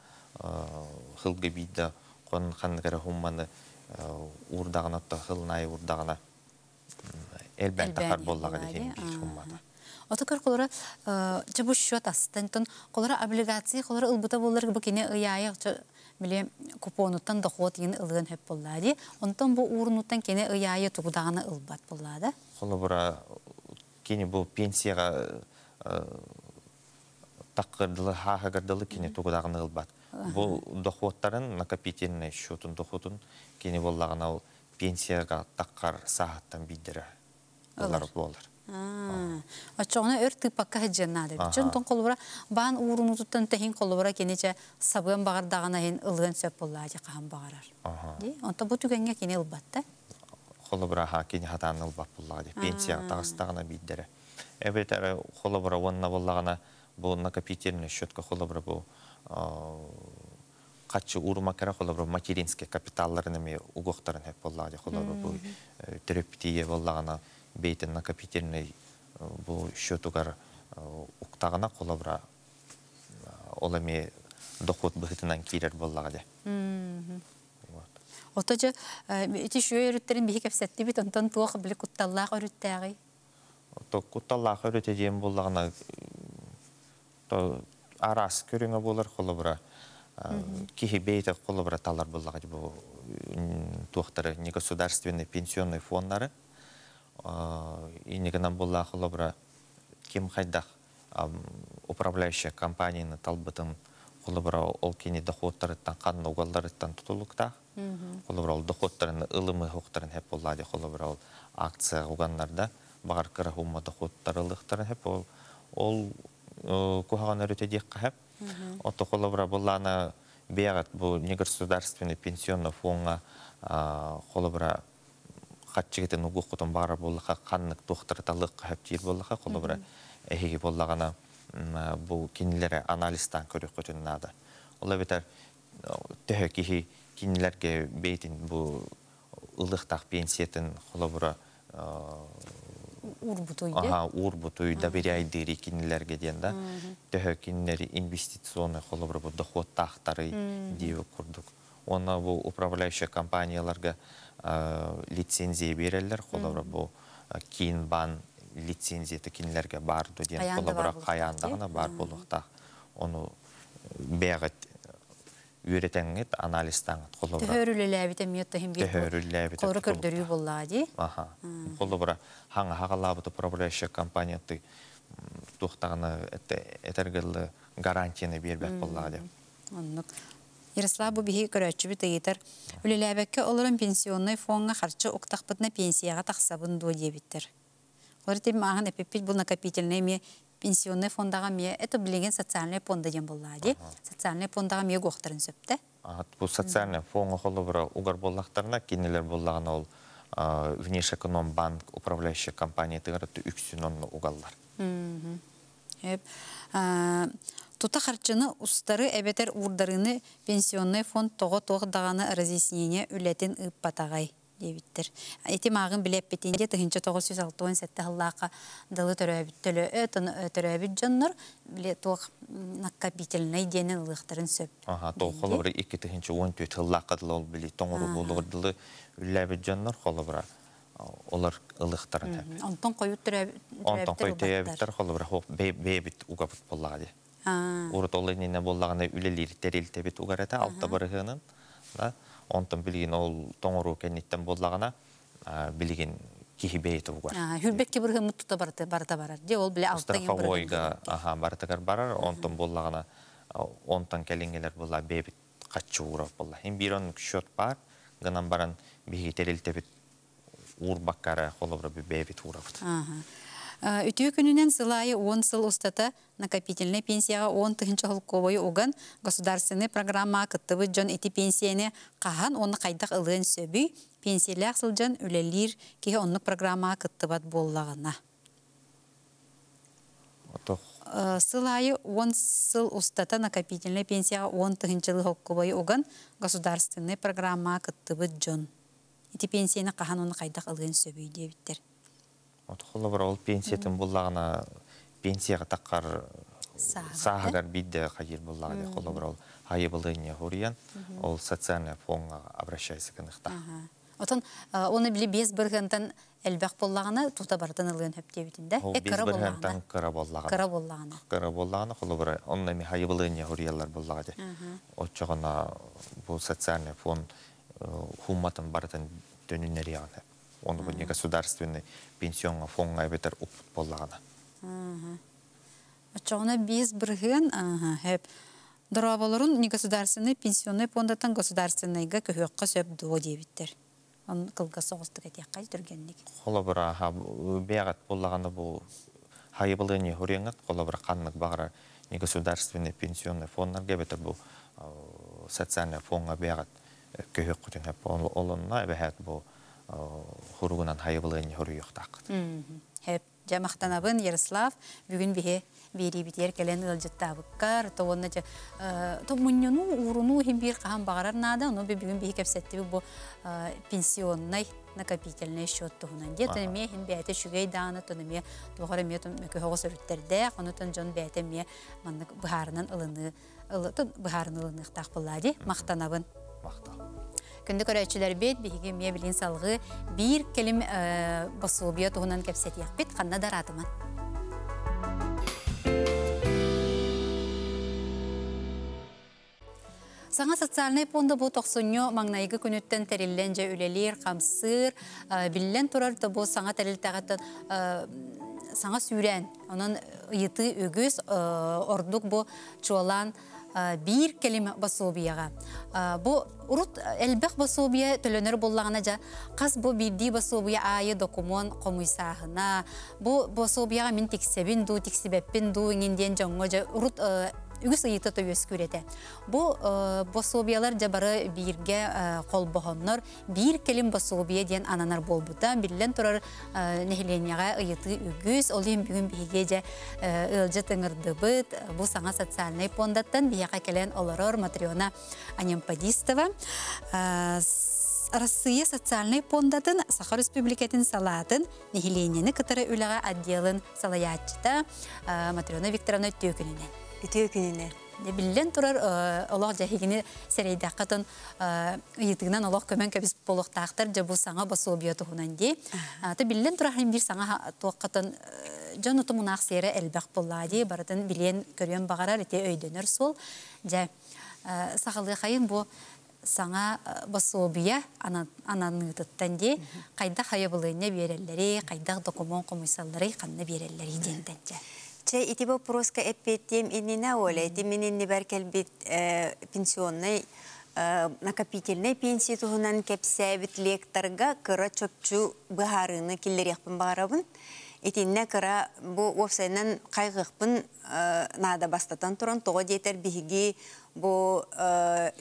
хылгы бидда кон хан кыра хумманы урдагана та хылнай тахар Элбән боллага болла, деген бир Ага. хуммата Отокар колора жабу счет астан тон колора облигация колора ылбыта боллар бу кине ыяя биле купонуттан доход ин ылгын хеп боллади. Онтон бу урнуттан кине ыяя тугдаганы ылбат боллада. холобра кини бу пенсияга такырдылы хахагырдылы кини тугудагын ылбат. Бу доходтарын накопительный счетун доходун кини боллагана ол пенсияга таккар сааттан биддере. Олар болар. Очоны өр тыпакка хедженнады. Ага. Чон тон колора баан урнуттан тахин колора кинече сабын багардагана хин ылгын сөп боллади кахан багарар. Аха. Ди, онтон бу түгенге кине ылбатта. Холобра ха кини хатан ылбат буллагы. Пенсияга тагыстагына биддере. Эбетер холобра вонна боллагана бу накопительный счетка холобра бу качы урма кара холобра материнский капиталларын эми угуктарын хеп боллагы холобра бу терапия боллагана бейтен накопительный бу счетугар уктагына колобра ол эми доход быхытынан кирер боллага де. Вот. Отожа ити шуя өрүттерин бихи кепсетти бит онтон туох биле кутталлаах өрүттääги. То кутталлаах өрөтө диен боллагына то арас көрүңө болар колобра кихи бейте колобра талар боллага бу туохтары не государственный пенсионный фондары инегенан болла колобра ким хайдах управляющая компанияны талбытын колобра ол кини доходтарыттан канын угалларыттан тутулуктах. Колобра ол доходтарын ылымы хоктарын хеп боллади колобра ол акция уганнарда багар кыра хумма доходтарылыктарын хеп ол ол кухаган өрөтө диек кахеп ото колобра боллана бегат бу негосударственный пенсионный фонга колобра хатчигетен угук кутун бара боллаха каннык тухтар талык кахеп жир боллаха колобра эхиги боллагана бу кинилере анализтан көрөк көтүн нада ола бетер төһө кихи кинилерге бейтин бу ылыктак пенсиятын колобра Урбутуй Ага, урбутуй доверяй дери кинилерге ден да. Төһө кинилери инвестиционный холобра бу доход тахтары дип курдук. Оны бу управляющая компанияларга лицензия берелер холобра бу кинбан лицензия кинилерге барды ден Каянда холобра бар болуктак, каяндагына бар болуктак. Оны бегат үйретеңет анализтан холобра Төһөрүлеләбит эмиотта хим тутулук. көрдөрүү боллаади. Аха. Хагалабыты управляющая компанияты этергелі гарантияны бербек боллага деп. Оннук. Ярослав бу бихи көрөчү бит ыйтар. Үлеләбәккә олорын пенсионный фонга харчы уктакпытна пенсияга таксабын ду дебиттер. Олар тем эпипит бул накопительный ме пенсионный фондага ме это билеген социальный фонд деген боллаади. Социальный фондага ме гохтарын сөптө. Ага, бу социальный фонга холо бара угар боллактарына кинелер боллагана ол внешэконом банк управляющая компания тыгыры үксүн онны угаллар. Тута харчыны устары эбетер урдарыны пенсионный фонд тоғы дағаны разъяснение үлетін ыппатағай дебиттер. Эти мағын білеп бетінде тыгынча 906 сәтті хыллақа дылы жоннор біле тоғы накопительный денен ылықтарын сөп. Ага, то холо бара 2014 тыллакыдыл ол били тоңуру үлләбит бара олар ылыктарын хеп. Онтон Онтон боллага де. А, Урут терилтебит угарата алта барыгынын. Да, онтон билген ол тоңуру кенниттен боллагана билген кихи бейт угар. а, Хүрбекке бір ғымыт тута барда барда барар. Де ол біле алтын Страховойга, аха, бартагар барар, онтон боллагана онтон келингелер болла бейбит каччу урап болла. Хим бирон счет бар, гынан баран биги терилтебит ур баккара холобра бейбит урапт. Үтүү күнүнен сылайы 10 сыл устата накопительный пенсияға 10 тыгынчы холковой уган государственный программа кыттыбы жон эти пенсияны қахан оны қайдақ ылын сөбүй пенсиялақ сылжан үлелер кеге онны программа кыттыбат. Ото Э, Сылайы 10 сыл устата накопительный пенсияға 10 тыгынчылы холковой уган государственный программа кыттыбы жон. Эти пенсияны қахан оны қайдақ ылын сөбүй дебиттер. Ото холобра ол пенсиятын боллагана пенсияга таккар Саагар, саагар бидде кайыр боллага де холобра ол хайыбылыне хуриян ол социальный фонга обращайся кыныкта. Ага. Отон э, оны биле без биргентен элбек боллагына тута бартан ылгын хөп дебитинде. Ол Э кыра боллагына. кыра боллагана. Кыра боллагына. кыра боллагана холобра онна ми хайыбылыне хуриялар боллага де. Очогона бу социальный фонд хумматын бартын дөнүнөр ягына. Оны бу не государственный пенсионный фонга бетер уп боллагана. Очоғына без бирген, ага, хөп. Дорабаларын негосударственный пенсионный фондатан государственныйга көһөккө сөп дуо дебиттер. Он кылга соғыстык этеккай түргенник. Холобра ха бегат боллаганы бу хайыбылыне хуриянгат холобра каннык багара не государственный пенсионный фондlarga бетер бу э, социальный фонга бегат көһөк күтүн хеп олонна бехат бу хуругунан хайыбылыне хуруяктак. Хөп. Жамақтанабын Ярослав бүгін бихе бери битер келен ылжыттабыккар тоонна же то муннюну уруну химбир кахан багарар нада но би бүгүн бихи кепсетти бу э, пенсионный накопительный счет туһунан де тон ме хин бәте шүгей даана тон ме тугара ме тон ме хого сөрүттерде аны тон жон бәте ме манны быхарынан ылыны ылы тон быхарын ылыны тах буллади мактанабын Мақтал. Күндү көрөчүлөр бет биһиги ме билин салгы бир келим басуубия туһунан кепсетиях бит канна даратыман Саңа социальный фонда бу токсонньо маңнайгы күнүттен териллен же үлелер, камсыр, э, биллен турар да бу саңа терилтагаттан саңа сүүрен, онун ыйыты өгүс э, ордук бу чуалан э, бир келиме басуубияга. Бу урут элбек басуубия төлөнөр боллагана жа кас бу бирди басуубия айы документ комуйсаахына. Бу басуубияга мен тиксебин ду тиксибеппин ду иңинден жоңго жа урут үгіс ыйыты төйөс күрете. Бу бособиялар жабары бирге колбохоннор бир келим бособия диен ананар болбута биллен турар нехиленияга ыйыты үгүс олим бүгүн биге же ылжы тыңырдыбыт бу саңа социальный фондаттан бияка келен олорор Матриона Анемпадистова Россия социальный фондатын Сахар Республикатын салатын нехиленияны кытары үлага отделын салаятчыта Матриона Викторовна Төкүнүнен. Үтіе күніне. Биллен олох жахигини серейдаққатын ыйытыгынан олох көмөн көбіс болуқтақтар жабу саңа басу биоту хунан ди. Та биллен турар хим бир саңа туаққатын жон уту мунақ сері әлбәқ боллади баратын билен көрген бағарар ете өйдөнөр сол. Жа сақалы қайын бұл саңа басуобия ананытыттан де қайда хайабылыне берелері, қайда документ комуйсаллары қанны берелері денден. Че ити бу проска эппеттем инина оля, ити менен не бит пенсионный накопительный пенсия туһунан кепсәбит лекторга кыра чөпчү быһарыны киллерехпин багарабын. Итинне кыра бу офсайнан кайгыкпын нада бастатан туран тога детер биһиги бу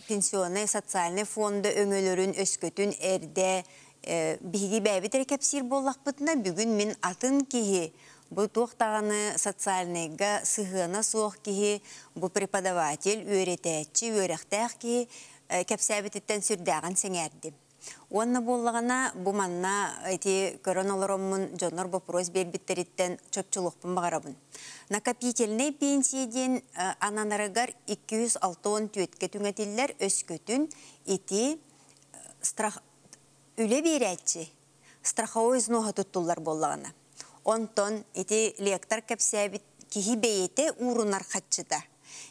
пенсионный социальный фонды өңөлөрүн өскөтүн эрде биһиги бәбитер кепсир боллакпытына бүгүн мен атын киһи Бу туохтағаны социальныйга сыгына суох киһи бу преподаватель үйретәчи үйрәхтәх ки кәпсәбиттен сүрдәгән сеңәрди. Онна боллагана бу манна эти короналароммун жонор вопрос бербиттериттен чөпчулукпун багарабын. Накопительный пенсияден ананарыгар 206 түйетке түңетиллер өскөтүн ити страх үле берәтчи страховой зноға туттулар боллагана. Онтон ити лектор кепсәбит кихи бейете урунар хатчыда.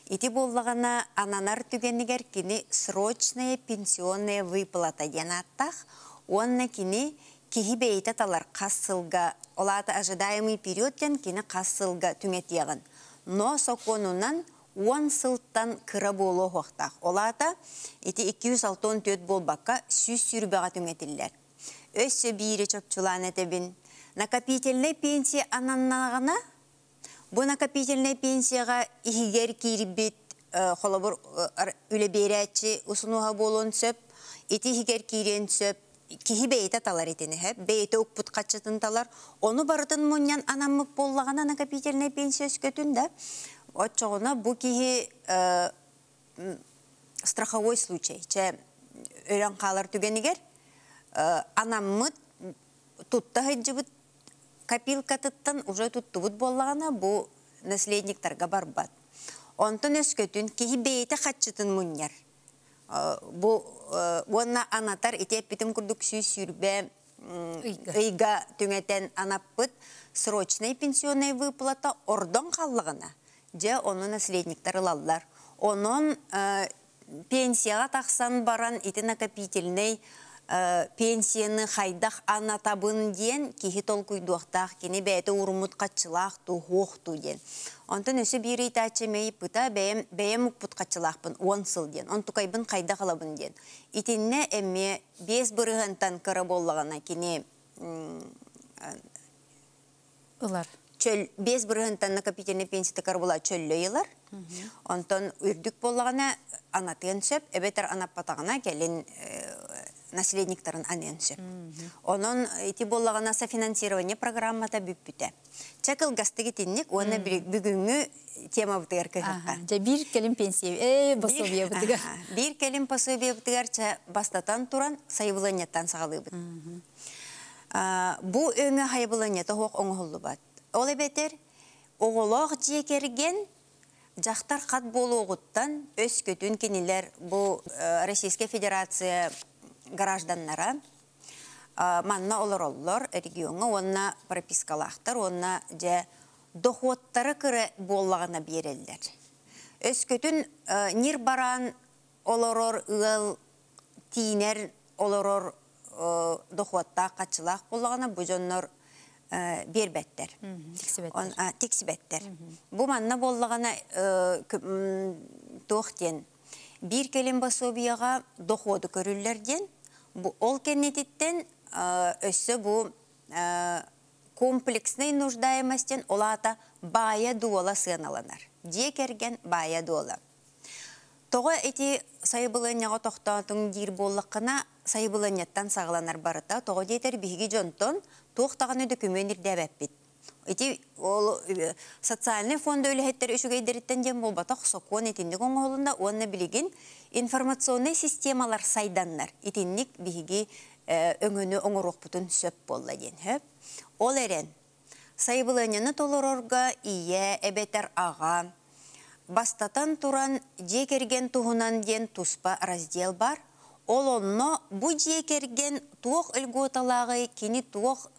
Ити боллагана ананар түгеннигер кини срочная пенсионная выплата янаттах, онна кини кихи бейете талар қассылга, олата ожидаемый период кен кини қассылга түңет Но соконунан 10 сылттан кыра болу хоқтақ. Олата ити 264 болбаққа сүз сүрбеға түңетілер. Өссө бейірі чөпчулан әтебін, накопительный пенсия ананнағына, бұл накопительный пенсияға ихигер кирбит холобур үле берәтчі усунуға болон сөп, ити ихигер кирен сөп, кихи бейта талар етені, бейті өкпұт қатшытын талар, оны барытын мұньян анаммық боллағана накопительный пенсия өскөтін да, отчоғына бұл кихи страховой случай, че өрен қалар түгенігер, анаммыт тутта хайджыбыт копилкатыттан уже туттубут боллагана бу наследниктарга барбат. Онтон өскөтүн кихи бейте хатчытын муньяр. Бу онна анатар итеппитим курдук сүй сүрбе ыйга түңетен анаппыт срочный пенсионный выплата ордон қаллығына. Же оны наследниктар лаллар. Онон пенсияға тақсан баран ити накопительный пенсияны хайдах анатабын ден кихи тол куйдуақтақ кені бәйті урумут қатчылақ ту хоқ ту ден. Онтын өсі бір итачы мей пыта бәйім ұқпыт қатчылақпын 10 сыл ден. Он тұқайбын қайда қалабын ден. Итинне әмме бес бұрығынтан кірі боллағана кені Улар. чөл бес бұрығынтан накопительный пенсияты кір бола чөллі елар. Онтон үрдік боллағана анатын сөп, әбетер анаппатағына кәлін наследниктарын аненсі. Онон ити боллағана финансирование программата бүппіте. Чакыл гастыгы тинник, оны бүгүнгү тема Же бир келим пенсия, э. Аха, Бир келим пособие бутыгар ча бастатан туран сайбыланияттан сағалы бут. Бу өңі хайбыланияты хоқ оңғылы бат. Ол оғылақ жекерген жақтар қат болу оғыттан өз көтін кенелер бұл Российская Федерация гражданнара манна олар олар регионға онна пропискалақтар, онна же доходтары кірі боллағына берелдер. Өз көтін а, нир баран олорор ыл тиінер олорор доходта қачылақ боллағына бұжоннор бербеттер. тексибеттер. Бу манна боллагана э, кө- м, тохтен бир келин ол кеннетиттен өссө бу э, комплексный нуждаемостен олата бая дуола сыналанар. Дие керген бая дуола. Тоға эти сайбылыняға тоқтатың дир боллыққына сайбылынеттан сағыланар барыта, тоға дейтер биһиги жонтон тоқтағаны документер дәбәппит. Эти ол э, социальный фонд өліхеттер үшігейдеріттен дем болбатақ сокон етіндік оңғолында онны білеген информационный системалар сайданнар. Етіндік биһиги э, өңөні оңыруқ бұтын сөп болла ден. хөп. Ол әрен сайбылыняны толорорга ие эбетер аға, Бастатан туран жекерген туһунан ден туспа раздел бар. Ол онно бу жекерген туох кини туох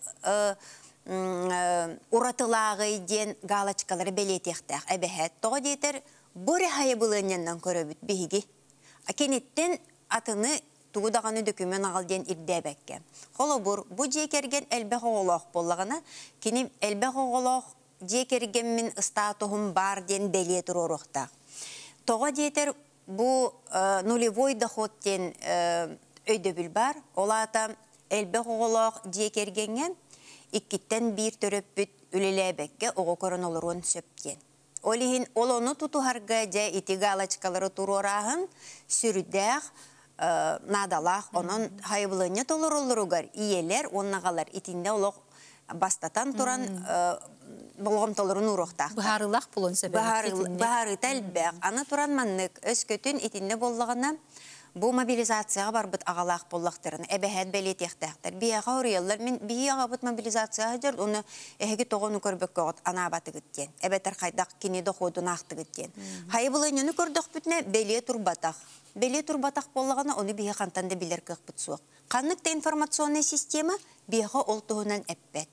э, м, уратылагы ден галочкалары белетехтах. Эбехет тоғы дейтер бұр хайбылыннан көрөбүт биһиги. Акенеттен атыны тугудаганы документ агал ден ирдебекке. Холо бур бу жекерген элбе оголох боллагана кини элбе оголох жекерген min статухум бар ден беле турорухта. Тога жетер бу э, нулевой доход ден э, өйдөбүл бар. Олата элбе оголох жекергенге иккиттен бир төрөппүт үлелебекке ого көрөн олорун сөптен. Олихин олону тутухарга же ити галочкалары турорахын сүрдәх э, надалах онон хайбылыня толоролоругар иелер оннагалар итинде олох бастатан туран э, болгомтолорун урохтах. Бахарылах пулон сөбе. Бахары тәлбәк. Аны туран маннык өз көтін итинде боллағына бу мобилизацияға бар бит агалах боллақтарын, әбәһәт бәлет яқтақтар. Бияға орыялар, мен бия бит мобилизацияға жер, оны әхеге тоғыны көрбек көғыт ана баты гіттен. Әбәтер қайдақ кені доходын ақты гіттен. Хай бұлайныны көрдік бүтіне бәле турбатақ. Бәле турбатақ боллағына оны бия қантанды білер кық бит суық. Қанныкта информационный система бияға ол туғынан әппәт.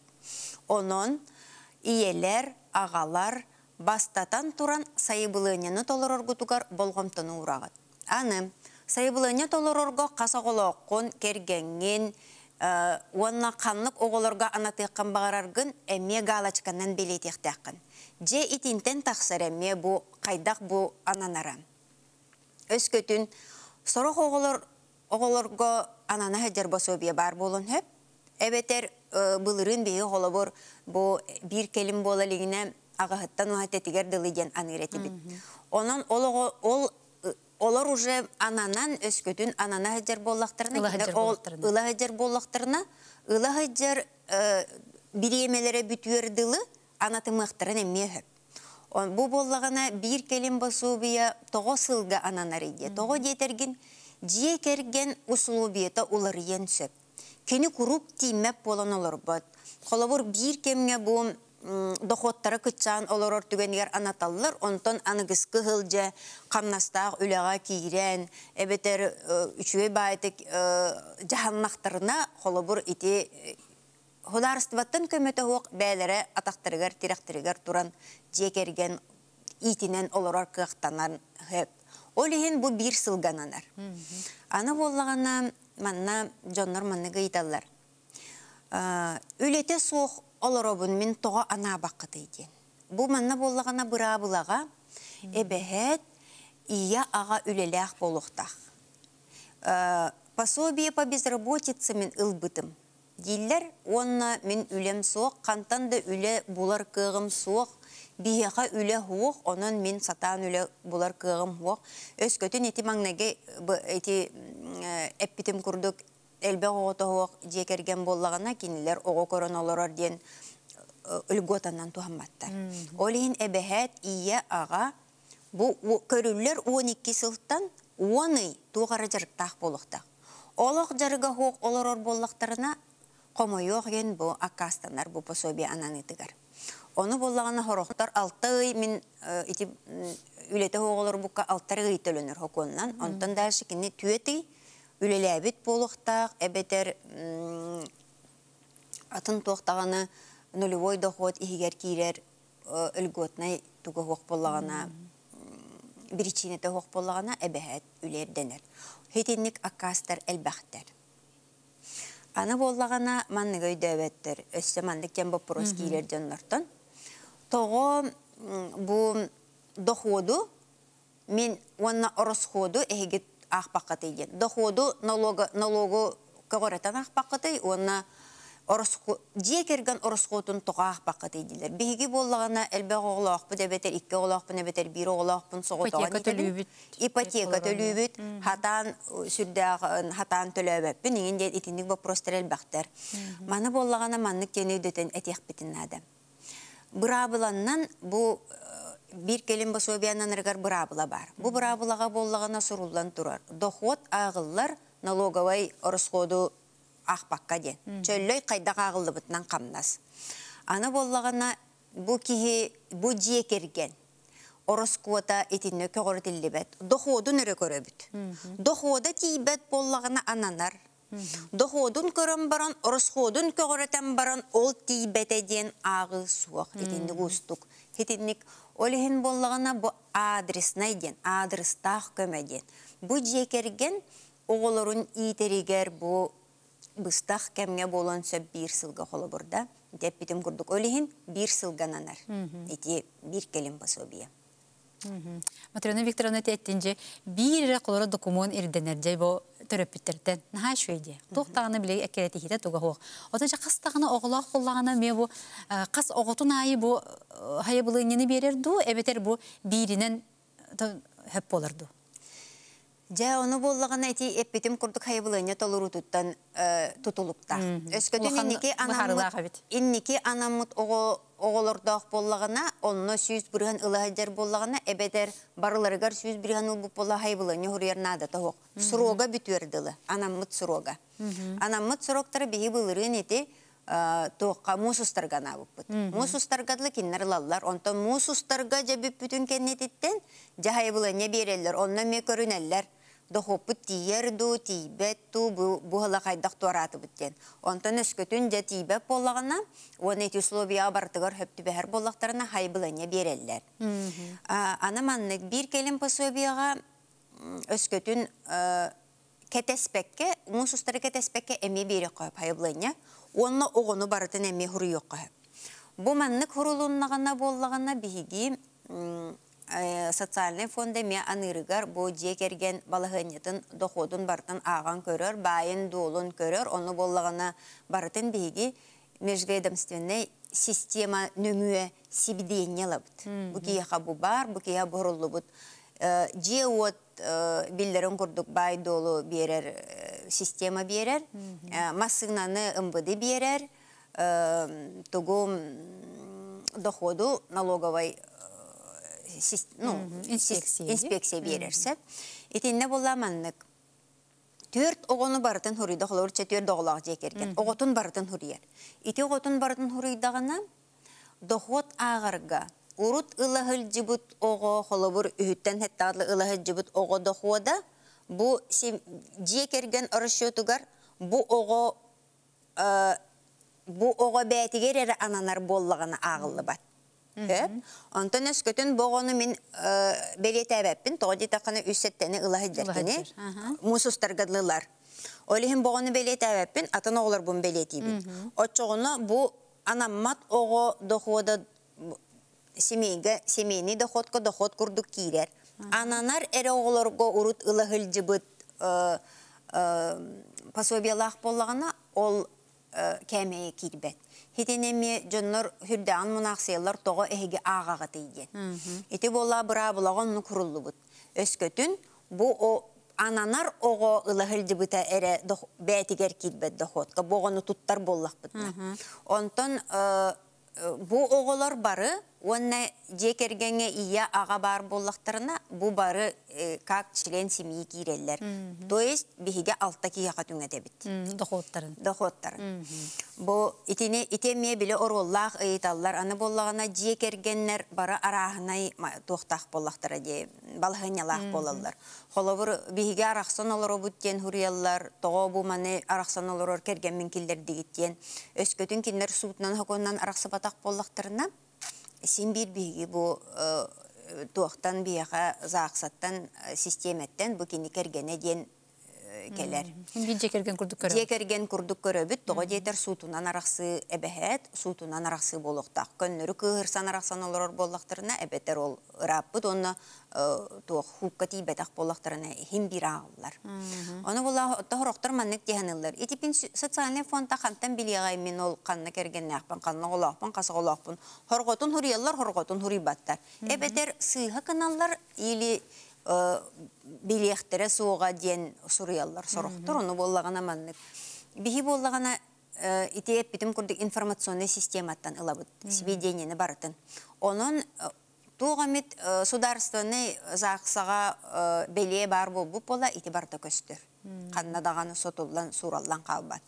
Онон иелер, агалар, бастатан туран сайыбылыняны толороргутугар болгомтону урагат. Аны сайыбылыня толорорго касаголооккун кергенген, э, уонна каннык оголорга анатыаккан багараргын эмме галачканан белетиэхтээккын. Же итинтен тахсар эмме бу кайдак бу ананара. Өскөтүн сорох оголор оголорго анана хаджар басобия бар болун хөп. Эбетер э, былырын бии холобор бу бир келим бола лигине агахаттан уатетигер дылыден анырете бит. Онон ол ол э, олар уже ананан өскөтүн анана хаджар боллактарына ол боллактарына. ыла хаджар боллактарына ыла хаджар биремелере бүтүер дылы анатымактарын эмме хөп. Он бу боллагана бир келим басубия того сылга ананариде. Того детерген жие керген условиета уларыен сөп. Кени куруп тимеп болан олар бат. Холобур бир кемге бу доходтары кытчан олорор түгенер анаталлар, онтон аныгыс кыхылже, камнастақ үлеға киирен, эбетер үчүгей байтык жаханнақтарына холобур ити Хударыстыбаттан көмөтө хуок бәләре атактырыгар, тирактырыгар туран жекерген итинен олорор кыактанан хөп. Олиһин бу бир сылгананар. Аны боллагана манна жоннор манны гыйталлар. Үлете суох олоробун мен тога ана баккыты иден. Бу манна боллагана быра булага эбехет ия ага үлелеах болуктах. Э, пособие по безработице мен ылбытым. Диллер, онна мен үлем соқ, қантан да үле булар кығым соқ, бияға үле хуық, онын мен сатан үле булар кығым хуық. Өскөтін еті маңнеге әппітім күрдік элбе оғотоғуақ жекерген боллағына кинилер оғы көрін олорор ден үлготанан туһамматтар. Олиһин эбэһэт ие аға бу у- көрүллер 12 сылтан 10 туғара жарықтақ болуқтақ. Олық жарыға хоқ олорор боллақтарына қомойоқ ген бу акастанар бу пособие ананытыгар. Оны боллағына хорохтар 6 мин э, ити үлете хоғолор букка 6 гый төлөнөр хоконнан. Онтан түети үлеләбит болуқтақ, эбетер м, атын тоқтағаны нулевой доход ихигер кирер өлготнай туга хоқ боллагана биричинете хоқ боллагана эбэһэт үлер денер. Хетинник акастар элбахтер. Аны боллагана манныгой дөбеттер. Өссө мандык кен вопрос кирер жоннортон. Того м, бу доходу мен онна оросходу эхигит ахпаккаты ден. Доходу налогу оглоох бу дебетер икки оглоох бу дебетер бир оглоох бу соготоган Ипотека төлүүбүт, хатан сүрдәг хатан вопростар. Маны дөтен бу э, бир келин басобиянан ыргар бырабыла бар. Бу бырабылага боллагана суруллан турар. Доход агыллар налоговый оросходу ахпакка ден. Чөллөй кайдак агылды бутнан камнас. Аны боллагана бу кихи бу жиекерген ороскуота итинне көгөртиллибет. Доходун өрө көрөбүт. Дохода тийбет боллагана ананар. Доходун көрөн баран, оросходун көгөрөтен баран, ол тийбете ден агы суак итинне густук. Хитинник олихин боллагана бу адрес найден, адрестах көмеден. Бу жекерген оголорун итеригер бу быстах кемге болон сөп бир сылга холы бурда. Деп битим курдук олихин бир сылгананар. Ити бир келим басобия. Матрена Викторовна теттинже бир колора документ ирденерже бо төрөпүттерден наха шуйде. Тухтаганы биле экерети хите туга хох. Отанча кастаганы оголак куллагана ме бу э, кас оготун айы бу э, хайы былыгыны берер ду, эбетер бу биринен э, хөп боларду. Жа оны боллаган айти эппитим курдук хайбылыня толуру туттан э, тутулукта. Өскөтүн Улахан инники быхарылаах анаммыт бит. инники анаммыт ого оголордоох боллагана, онно сүүс бүрган ылаһаджар боллагана эбетер барыларыгар сүүс бүрган ыл бупола хайбылыня хуруяр нада тохок. Сурога бүтүердылы, анаммыт сурога. Анаммыт суроктары биһи былырын ити тоққа мусустаргана буппут. Мусустаргадлы киннер лаллар. Онто мусустарга жабып бүтүн кеннетиттен жахайбылыня береллер. Онно ме көрүнеллер. Дохоппут тиер ду, тибет ту, буһала кайдак туараты бүттен. Онтон өскөтүн жа тибет боллагана, он эти условия бартыгар хөптү бәһәр боллактарына хайбылыня береллер. А, Ана маннык бир келин пособияга м, өскөтүн э, кетеспекке, мусустары кетеспекке эми бири коюп хайбылыня, онна огону барытын хуруйок коюп. Бу маннык хурулуннагана боллагана биһиги социальный фонда ме анырыгар бу жекерген балахынетін доходун бартын аған көрөр, байын долун көрөр, оны боллагана барытын биһиги межведомственный система нөмүе сибидиенне лабыт. Бу кияха бу бар, бу кия боруллу бут. Э, Же от э, биллерин курдук бай долу берер э, система берер, Э, массыгнаны МВД берер, э, тугу м, доходу налоговой э, инспекция, берерсе. Итинне боламаннык. Төрт оғону бартын хурида холор четер доғлақ жекерген. Оғотун бартын хурияр. Ити оғотун бартын хуридағына доход ағырға урут ылахыл жибут оғы холобур үһүттен хеттаглы ылахыл жибут оғы бу сим- жекерген оросчотугар бу оғы бу оғы бәтигер эре ананар боллагана агылы бат. Онтон өскөтүн богону мен белетебеппин, тоди таканы үссеттени ылахы жеркени. Ылахыджер, аха. Мусустаргадлылар. Олихин богону белетебеппин, атын оголор бун белетибин. Очогуну бу анаммат ого дохода бу- семейге, семейный доходко доход курдук кирер. Ананар эре оголорго урут ылахыл жыбыт э, э, пособиялах боллагана ол э, кәмее кирбет. Хитенеме жоннор хүрдән мунаксыялар того эһиге агага тейген. Ити болла быра булаган ну куруллубут. Өскөтүн бу о ананар ого ылахылды быта эре дох- бәтигер килбет доходка боғону туттар боллақ бытна. Онтон э, э, бу оголор бары онна жекергенге ия ага бар боллақтарына бу бары э, как член семьи киреллер. То есть биһиге алта кияка түңетебит Дохоттарын. доходтарын. Бу итине итеме биле ороллах ыйталлар аны боллагана жие кергеннер бара арахнай тохтах боллактара де балхынялах болаллар. Холобур биһиге арахсан олоро буттен хурияллар того бу маны арахсан олорор керген минкиллер дигиттен өскөтүн киндер суутнан хоконнан арахсапатак боллактарына син бир биһиги бу э, туохтан бияха зааксаттан э, систематтан бу кини келер. Бин жекерген күрдүк көрөм. Жекерген курдук көрөбүт, тоҕо диэтер суутунан арахсы эбэһэт, суутунан арахсы болуктак. Көннөрү кыһырсан арахсан олорор боллактарына эбетер ол ыраппыт, онна туох хукка тиибетак боллактарына хим бир ааллар. Оны була тохороктор маннык диһанылар. Итипин социальный фондта хантан билиягай мен ол канна кергеннäхпен, канна олоохпун, каса олоохпун. Хорготун хурияллар, хорготун хурибаттар. Эбетер сыйха каналлар или билиэхтере суога диэн суруяллар сорохтор, оны боллагана маннык. Бихи боллагана итиэп битим курдук информационный систематтан ылабыт, сведенияны барытын. Онон туғамит сударственный заақсаға беле бар болбу бола ити барда көстөр. Қаннадағаны сотуллан сураллан қалбат.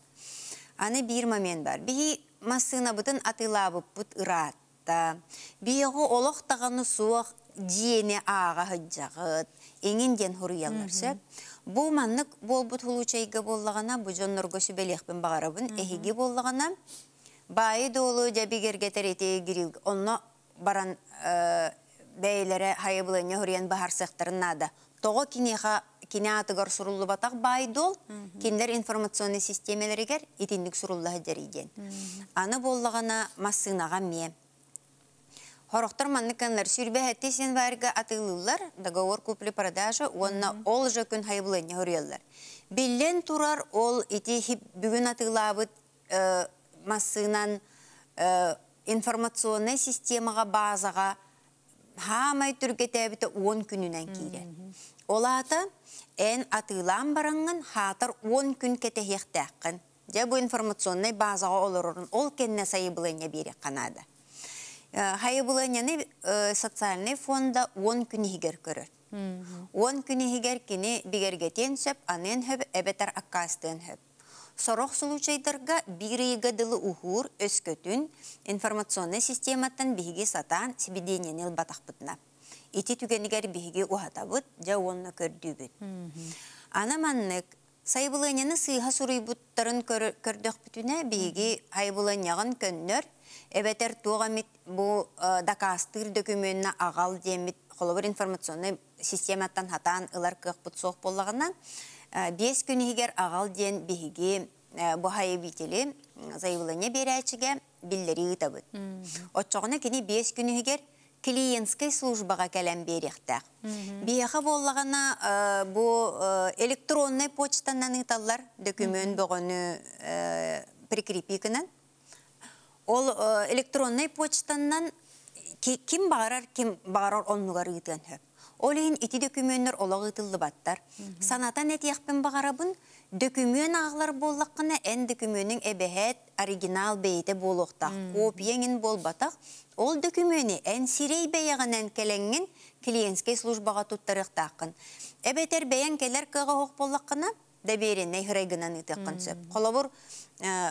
Аны бир момент бар. Бихи массына бытын атылабып бут ыраатта. Биего олох тағаны суақ диене аға хыджағыт. Эңин ден хуруяларсы. Бу маннык болбут хулучайга боллагана бу жоннор көсү белехпен багарабын. Эхиги боллагана баи долу жабигергетер ете гирил. Онно баран бәйләре хайыбылыны хуриян бахар сектарын нада. Того кинеха кине атыгар суруллу батак бай дол, киндер информационный системаларыгер итинник сурулла хаджариден. Аны боллагана массынага ме. Хорохтар манныканлар сүрбе сен варга атылылар, договор купли продажа, онна ол же күн хайбылыны хурияллар. Биллен турар ол ити хип бүгүн атылабыт массынан информационный системага базага хамай түргетебите 10 күнүнен кире. Олата эн атылан бараңын хатар 10 күн кетехектәккін. Же бу информационный базага олорорун ол кенне сайыбылыня бире канада. Хайыбылыняны социальный фонда 10 күн хигер көрөр. 10 күн хигер кини бигергетен сөп, анен хөп, эбетер аккастын хөп. Сорох случайдарға бирейга дылы ухур өскөтүн информационный систематтан биһиги сатан сибидениенел батақпытна. Ити түгенигер биһиги ухатабыт, жа онна көрдүүбүт. Ана маннык сайбылыняны сыйха сурыйбуттарын көрдөх бүтүнэ биһиги хайбылынягын көннөр. Эбетер тугамит бу дакастыр документна агал демит. Холобор информационный систематтан хатан ылар кыхпыт соох боллагынан бес күнігер ағал ден бігі бұ хайыбителі заявление берәчіге биллери ытабыт. Отчоғына кені бес күнігер клиентской службаға кәлем беректәк. Бияға боллағана бұ электронный почтаннан ыталлар документ бұғыны прикрепикінен. Ол электронный почтаннан ким бағарар, ким бағарар оннуғар ытын хөп. Олейін ити документтер олағы ытылы баттар. Санатан әт яқпен бағарабын, документ ағылар боллаққына ән документің әбәхәт оригинал бейті болуқтақ, копияңын бол батақ. Ол документі ән сирей бәяғанан кәләңін клиентский службаға туттарықтақын. Әбәтер бәян кәлер кыға хоқ боллаққына, дәберінне хырайгынан ытыққын сөп. Қолабыр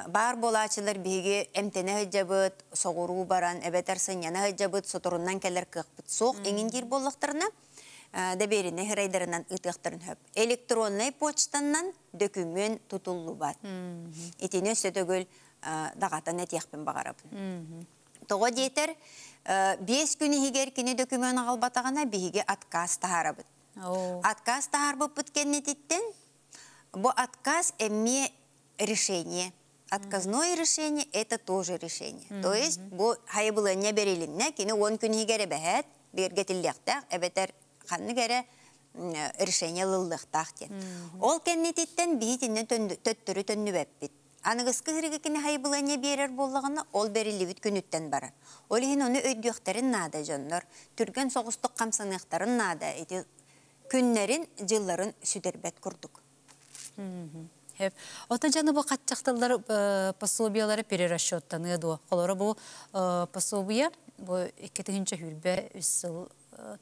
бар болачылар биге эмтене хыджабыт, соғыру баран, әбәтер сыньяны хыджабыт, соторуннан кәлер кықпыт соқ, еңін дир боллақтарына, дәберіне хырайдарынан ытықтарын хөп. Электронный почтаннан документ тутулу бат. Итіне сөтөгіл дағатан әтияқпен бағарабын. Тоғы дейтер, бес күні хигер кені документ ағалбатағана биге отказ тахарабыт. Отказ тахарбыт бүткенне титтен, Бу отказ эме решение. Отказное решение – это тоже решение. То есть, бу хайбылы не берелинне, кини он күн хигере бәхәт, бергетиллектәк, әбәтер ханны гәре решение лыллыктак ден. Ол төттөрү төннү бәппит. Аныгыскы хириге кини хайбылы не берер боллагына ол берилибит күнүттен барар. Ол хин оны өйдүктәрин нада жоннор, түрген соғыстык камсыныктарын нада, эти күннерин жылларын сүдербет курдук. Хеп. Ота жаны бу катчактылар пособиялары перерасчеттаны ду. Холора бу э, пособия бу 2-нче хүрбе үсел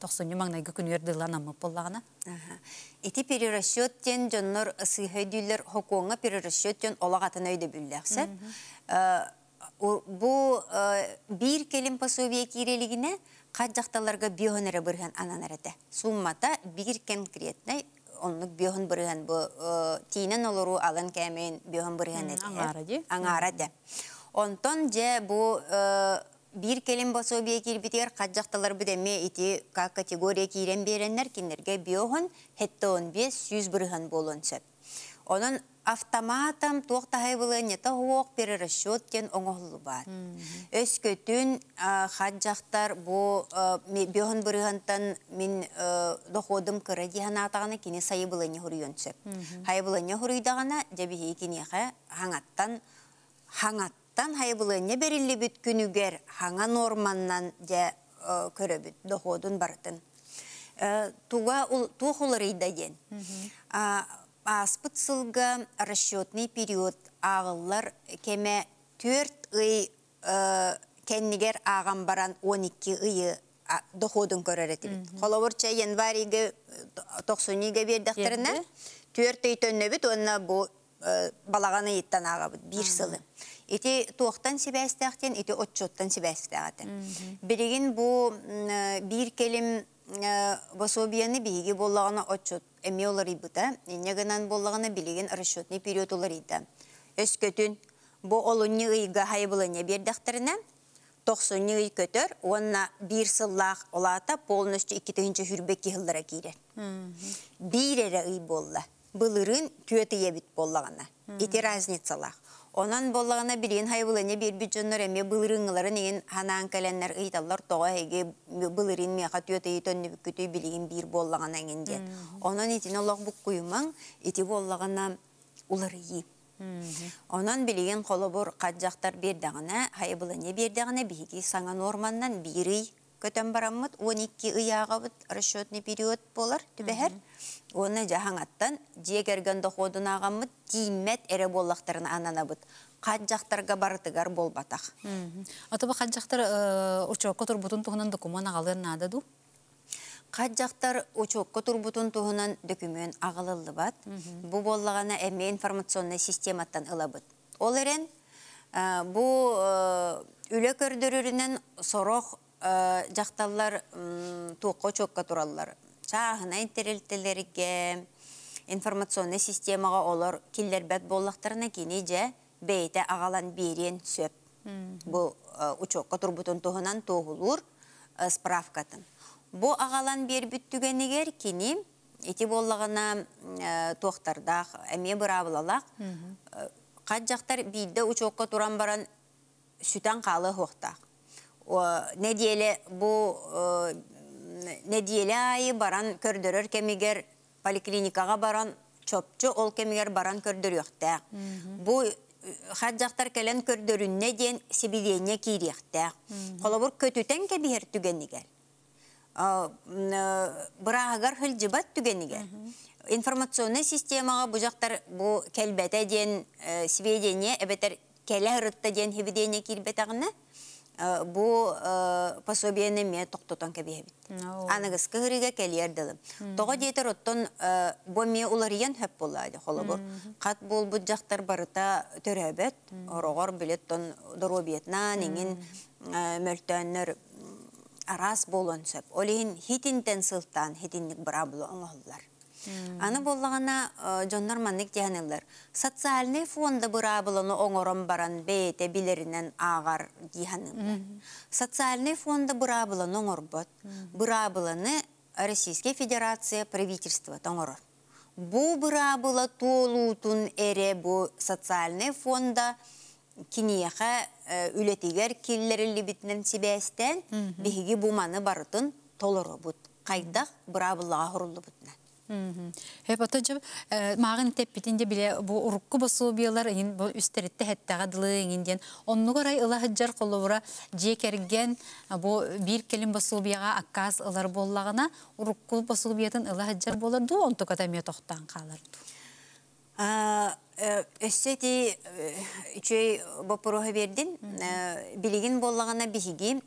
90 маңнайгы күнүер дылан амы боллагана. Аха. Ити перерасчет тен жоннор сыйхайдүлер хокуңа перерасчет тен олагатын өйдө бүлләксеп. Бу э, бир келим пособие кирелигине каджакталарга биохонера бырхан ананарата. Суммата бир конкретный оннук биохон бырыган бу э, тиинен олору алан кәмен биохон бырыган эти. аңара ди. Аңара да. Онтон же бу э, бир келим пособие кирбитер каджакталар бүдеме ити как категория кирен береннер кинерге биохон хетте он бес сүз бырыган болон сөп. Онон автоматом туохтахай былы нета хуок перерасчет кен оңоһлу бар. Өскөтүн хаджактар бу биохон бырыгантан мин доходым кыра диһанатаганы кини сайы былы не сөп. Хай былы не хуруйдагана жабихи кинеха хаңаттан хаңаттан хай былы не берилли бүт күнүгер хаңа норманнан же көрөбүт доходун бартын. Туга туохуларыйда ден. Аспыт сылга расчетный период ағылар кеме 4 ый кеннигер ағам баран 12 ыйы доходун көрөрөтү бит. Холовурча январиге 90-га бердактерине 4 ый төннөбүт онна бу балаганы иттан ага бит 1 сылы. Ити туохтан сибәстәктен, ити отчоттан сибәстәгәтен. Биригин бу бир келим пособияны биги боллагана отчет эме олар ибыта, негенан боллагана билеген расчетный период олар ида. Өскөтүн бу олунны ыйга хайбылыны бердактерине 90 ый көтөр, онна бир сыллах олата полностью 2-нче хүрбекки хыллара кире. Бир эре ый болла. Былырын төте ебит боллагана. Ити разницалах. Онан боллагана билин хайбылыны бир бюджетнер эме былырыңларын еген ханан каленнер ыйталлар тога эге былырын меха төте итөннү бүкүтү билигин бир боллагана энгенде. Онан итин олог бук куймаң ити боллагана улары ий. Онан билеген колобор каджактар бердагана хайбылыны бердагана биги саңа норманнан бири көтөн бараммыт 12 ыягабыт расчетный период болар түбәһәр. Оны жахаңаттан жегерген доходун агаммыт тиммет эре боллактарын ананабыт. Каджактарга бартыгар болбатак. Ата бу каджактар учокко турбутун туһунан документ агалыр нададу. Каджактар учокко турбутун туһунан документ агалылы бат. Бу боллагана эме информационный систематтан ылабыт. Ол эрен бу үлө көрдөрүрүнен сорох жақталлар туққа чокка тураллар. Чағына интерелтелерге информационный системаға олар киллербет боллақтарына кені же бейте ағалан берен сөп. Бұл учокка турбутун туғынан тоғылур справкатын. Бұл ағалан бер бүттігенігер кені ити боллағына тоқтардақ, әме бұрабылалақ. Қат жақтар бейді учокка туран баран сүтан қалы хоқтақ неделе бу неделе айы баран көрдөрөр кемигер поликлиникага баран чопчу ол кемигер баран көрдөрүөхтää. Бу хаджактар келен көрдөрүнне ден сибидене кириэхтää. Холобур көтүтен кебиһер түгенигер. Быраагар хылжыбат түгенигер. Информационный системага бу жактар бу келбете ден сведения эбетер келе хырытта ден хибидене кирбетагына бу пособиене ме тоқтотон кебиһебит. Аныгыс кыһырыга келиердылым. Тога диетер оттон бу ме уларыян хөп булады холобур. Кат бул бу жактар барыта төрөбөт, орогор билеттон доробиетна неңин мөлтөннөр арас болон сөп. Олин хитинтен сылтан хитинник брабулы оңоллар. Аны боллагана жоннор манник дияныйлар. Социальный фонда бұрабылыны оңорон баран бейте билеринен ағар дияныйлар. Социальный фонда бұрабылыны оңорбот. Бұрабылыны Российская Федерация правительства тоңорор. Бу бұрабылы толутун эре бу социальный фонда кинияха үлетигер киллерилли битнен сибәстен биһиги буманы барытын. Кайдах бұрабылыға хурулу бутна. Хеп ата жаб мағын теппитинде биле бу урукку басуу биялар ин бу үстеритте хеттага дылы инден онну гарай ыла хаджар колобура же керген бу бир келин басуу бияга аккас ылар боллагына урукку басуу биятын ыла хаджар болар ду онту катамия тохтан калар Өссети үчөй бопуруха бердин. Билигин боллагана биһиги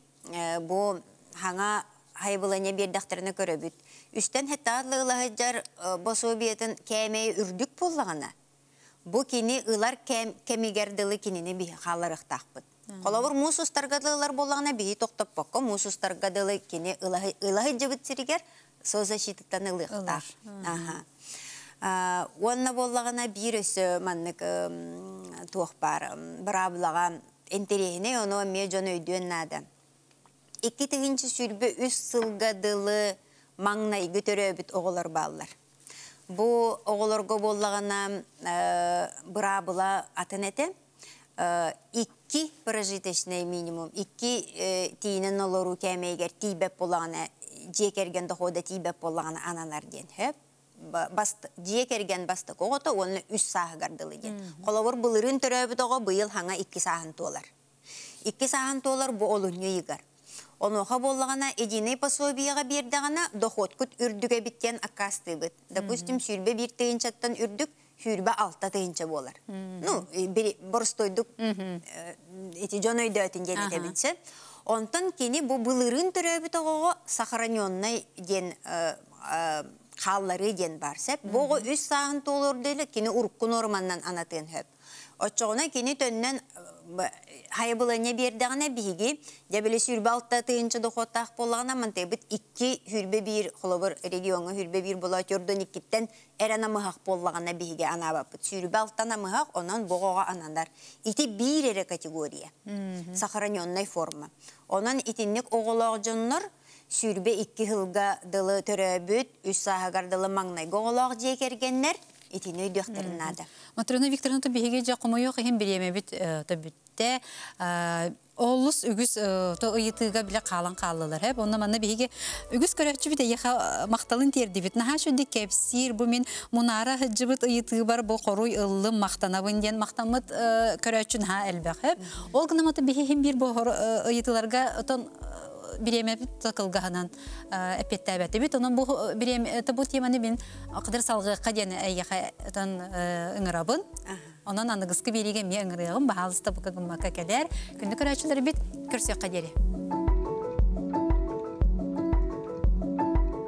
бу хаңа хайбылыня бердактарына көрөбүт. Үстен хеттаарлы ылаһыджар босуу биетін кәмей үрдүк боллагана. Бу кини ылар кемигердылы кинини биһи халарыктакпыт. Колобур мусустаргадылар боллагана биһи токтоп бокко мусустаргадылы кини ылаһыджыбыт сиригер соозащитыттан ылыктар. Аха. Онна боллагана бир өсө маннык туох бар. Браблага интерехине оно ме жон өйдөн нада. Икки тегинчи сүрбө үс сылгадылы маңнай көтөрөбүт оголор баалар. Бу оголорго боллагана брабыла атынете икки прожиточный минимум, икки тиинен олору кәмейгер тийбеп боллагана жекерген дохода тийбеп боллагана ананар ден. Хөп басты когото оны үс саагардылы ден. Коловор былырын төрөбүт ого быйыл хаңа икки саахан туолар. Икки саахан туолар бу олуньо игар. Оноха боллагана эдиный пособияга бердагана доход күт үрдүгө биттен аккасты бит. Допустим, сүрбе бир тыйынчаттан үрдүк, хүрбе алта тыйынча болар. Ну, бир борстойдук эти жонойдо өтін жен битсе. Онтон кини бу былырын төрөбүт ого сохраненный ден қаллары ден бар сәп. Боғы үс сағын толыр дейлі, кені ұрыққын орманнан анатын хөп. Отчоғына кені төннен хайбылыне бердіғіне бігі, дәбілі сүрбе алтта тыйынчы доқоттақ болағына мантай бұд икки хүрбе бір, қолыбыр регионы хүрбе бір бола түрден иккіттен әрана мұхақ болағына бігі анабы бұд. Сүрбе алттана мұхақ, онан боғаға анандар. Ити бір әрі категория. Сахараненной форма. Онан итинник оғылақ жоннар, сүрбе икки хылга дылы төрөбүт, үс сахагардылы маңнай жекергеннер, итини өйдөктеринада. Матрона Викторовна табиһиге жакымы хем биреме бит табитте Олус үгүс то ыйытыга биле калан каллылар. Хеп онна манна биһиге үгүс көрөчү бит яха макталын терди бит. Наха шунди кепсир бу мен мунара хыжыбыт ыйыты бар бу коруй ыллы мактанабын ден мактамыт көрөчүн ха элбек. Хеп ол гына мата биһи бир бу ыйытыларга отон биреме такылгаһанан эпеттәбәте бит онун бу биреме бу теманы бин акыдыр салгы каден әйяха тан ыңырабын онан аныгыскы бириге ме ыңырыгым баалыста бу кагымма какелер күндү көрәчләр бит көрсө кадери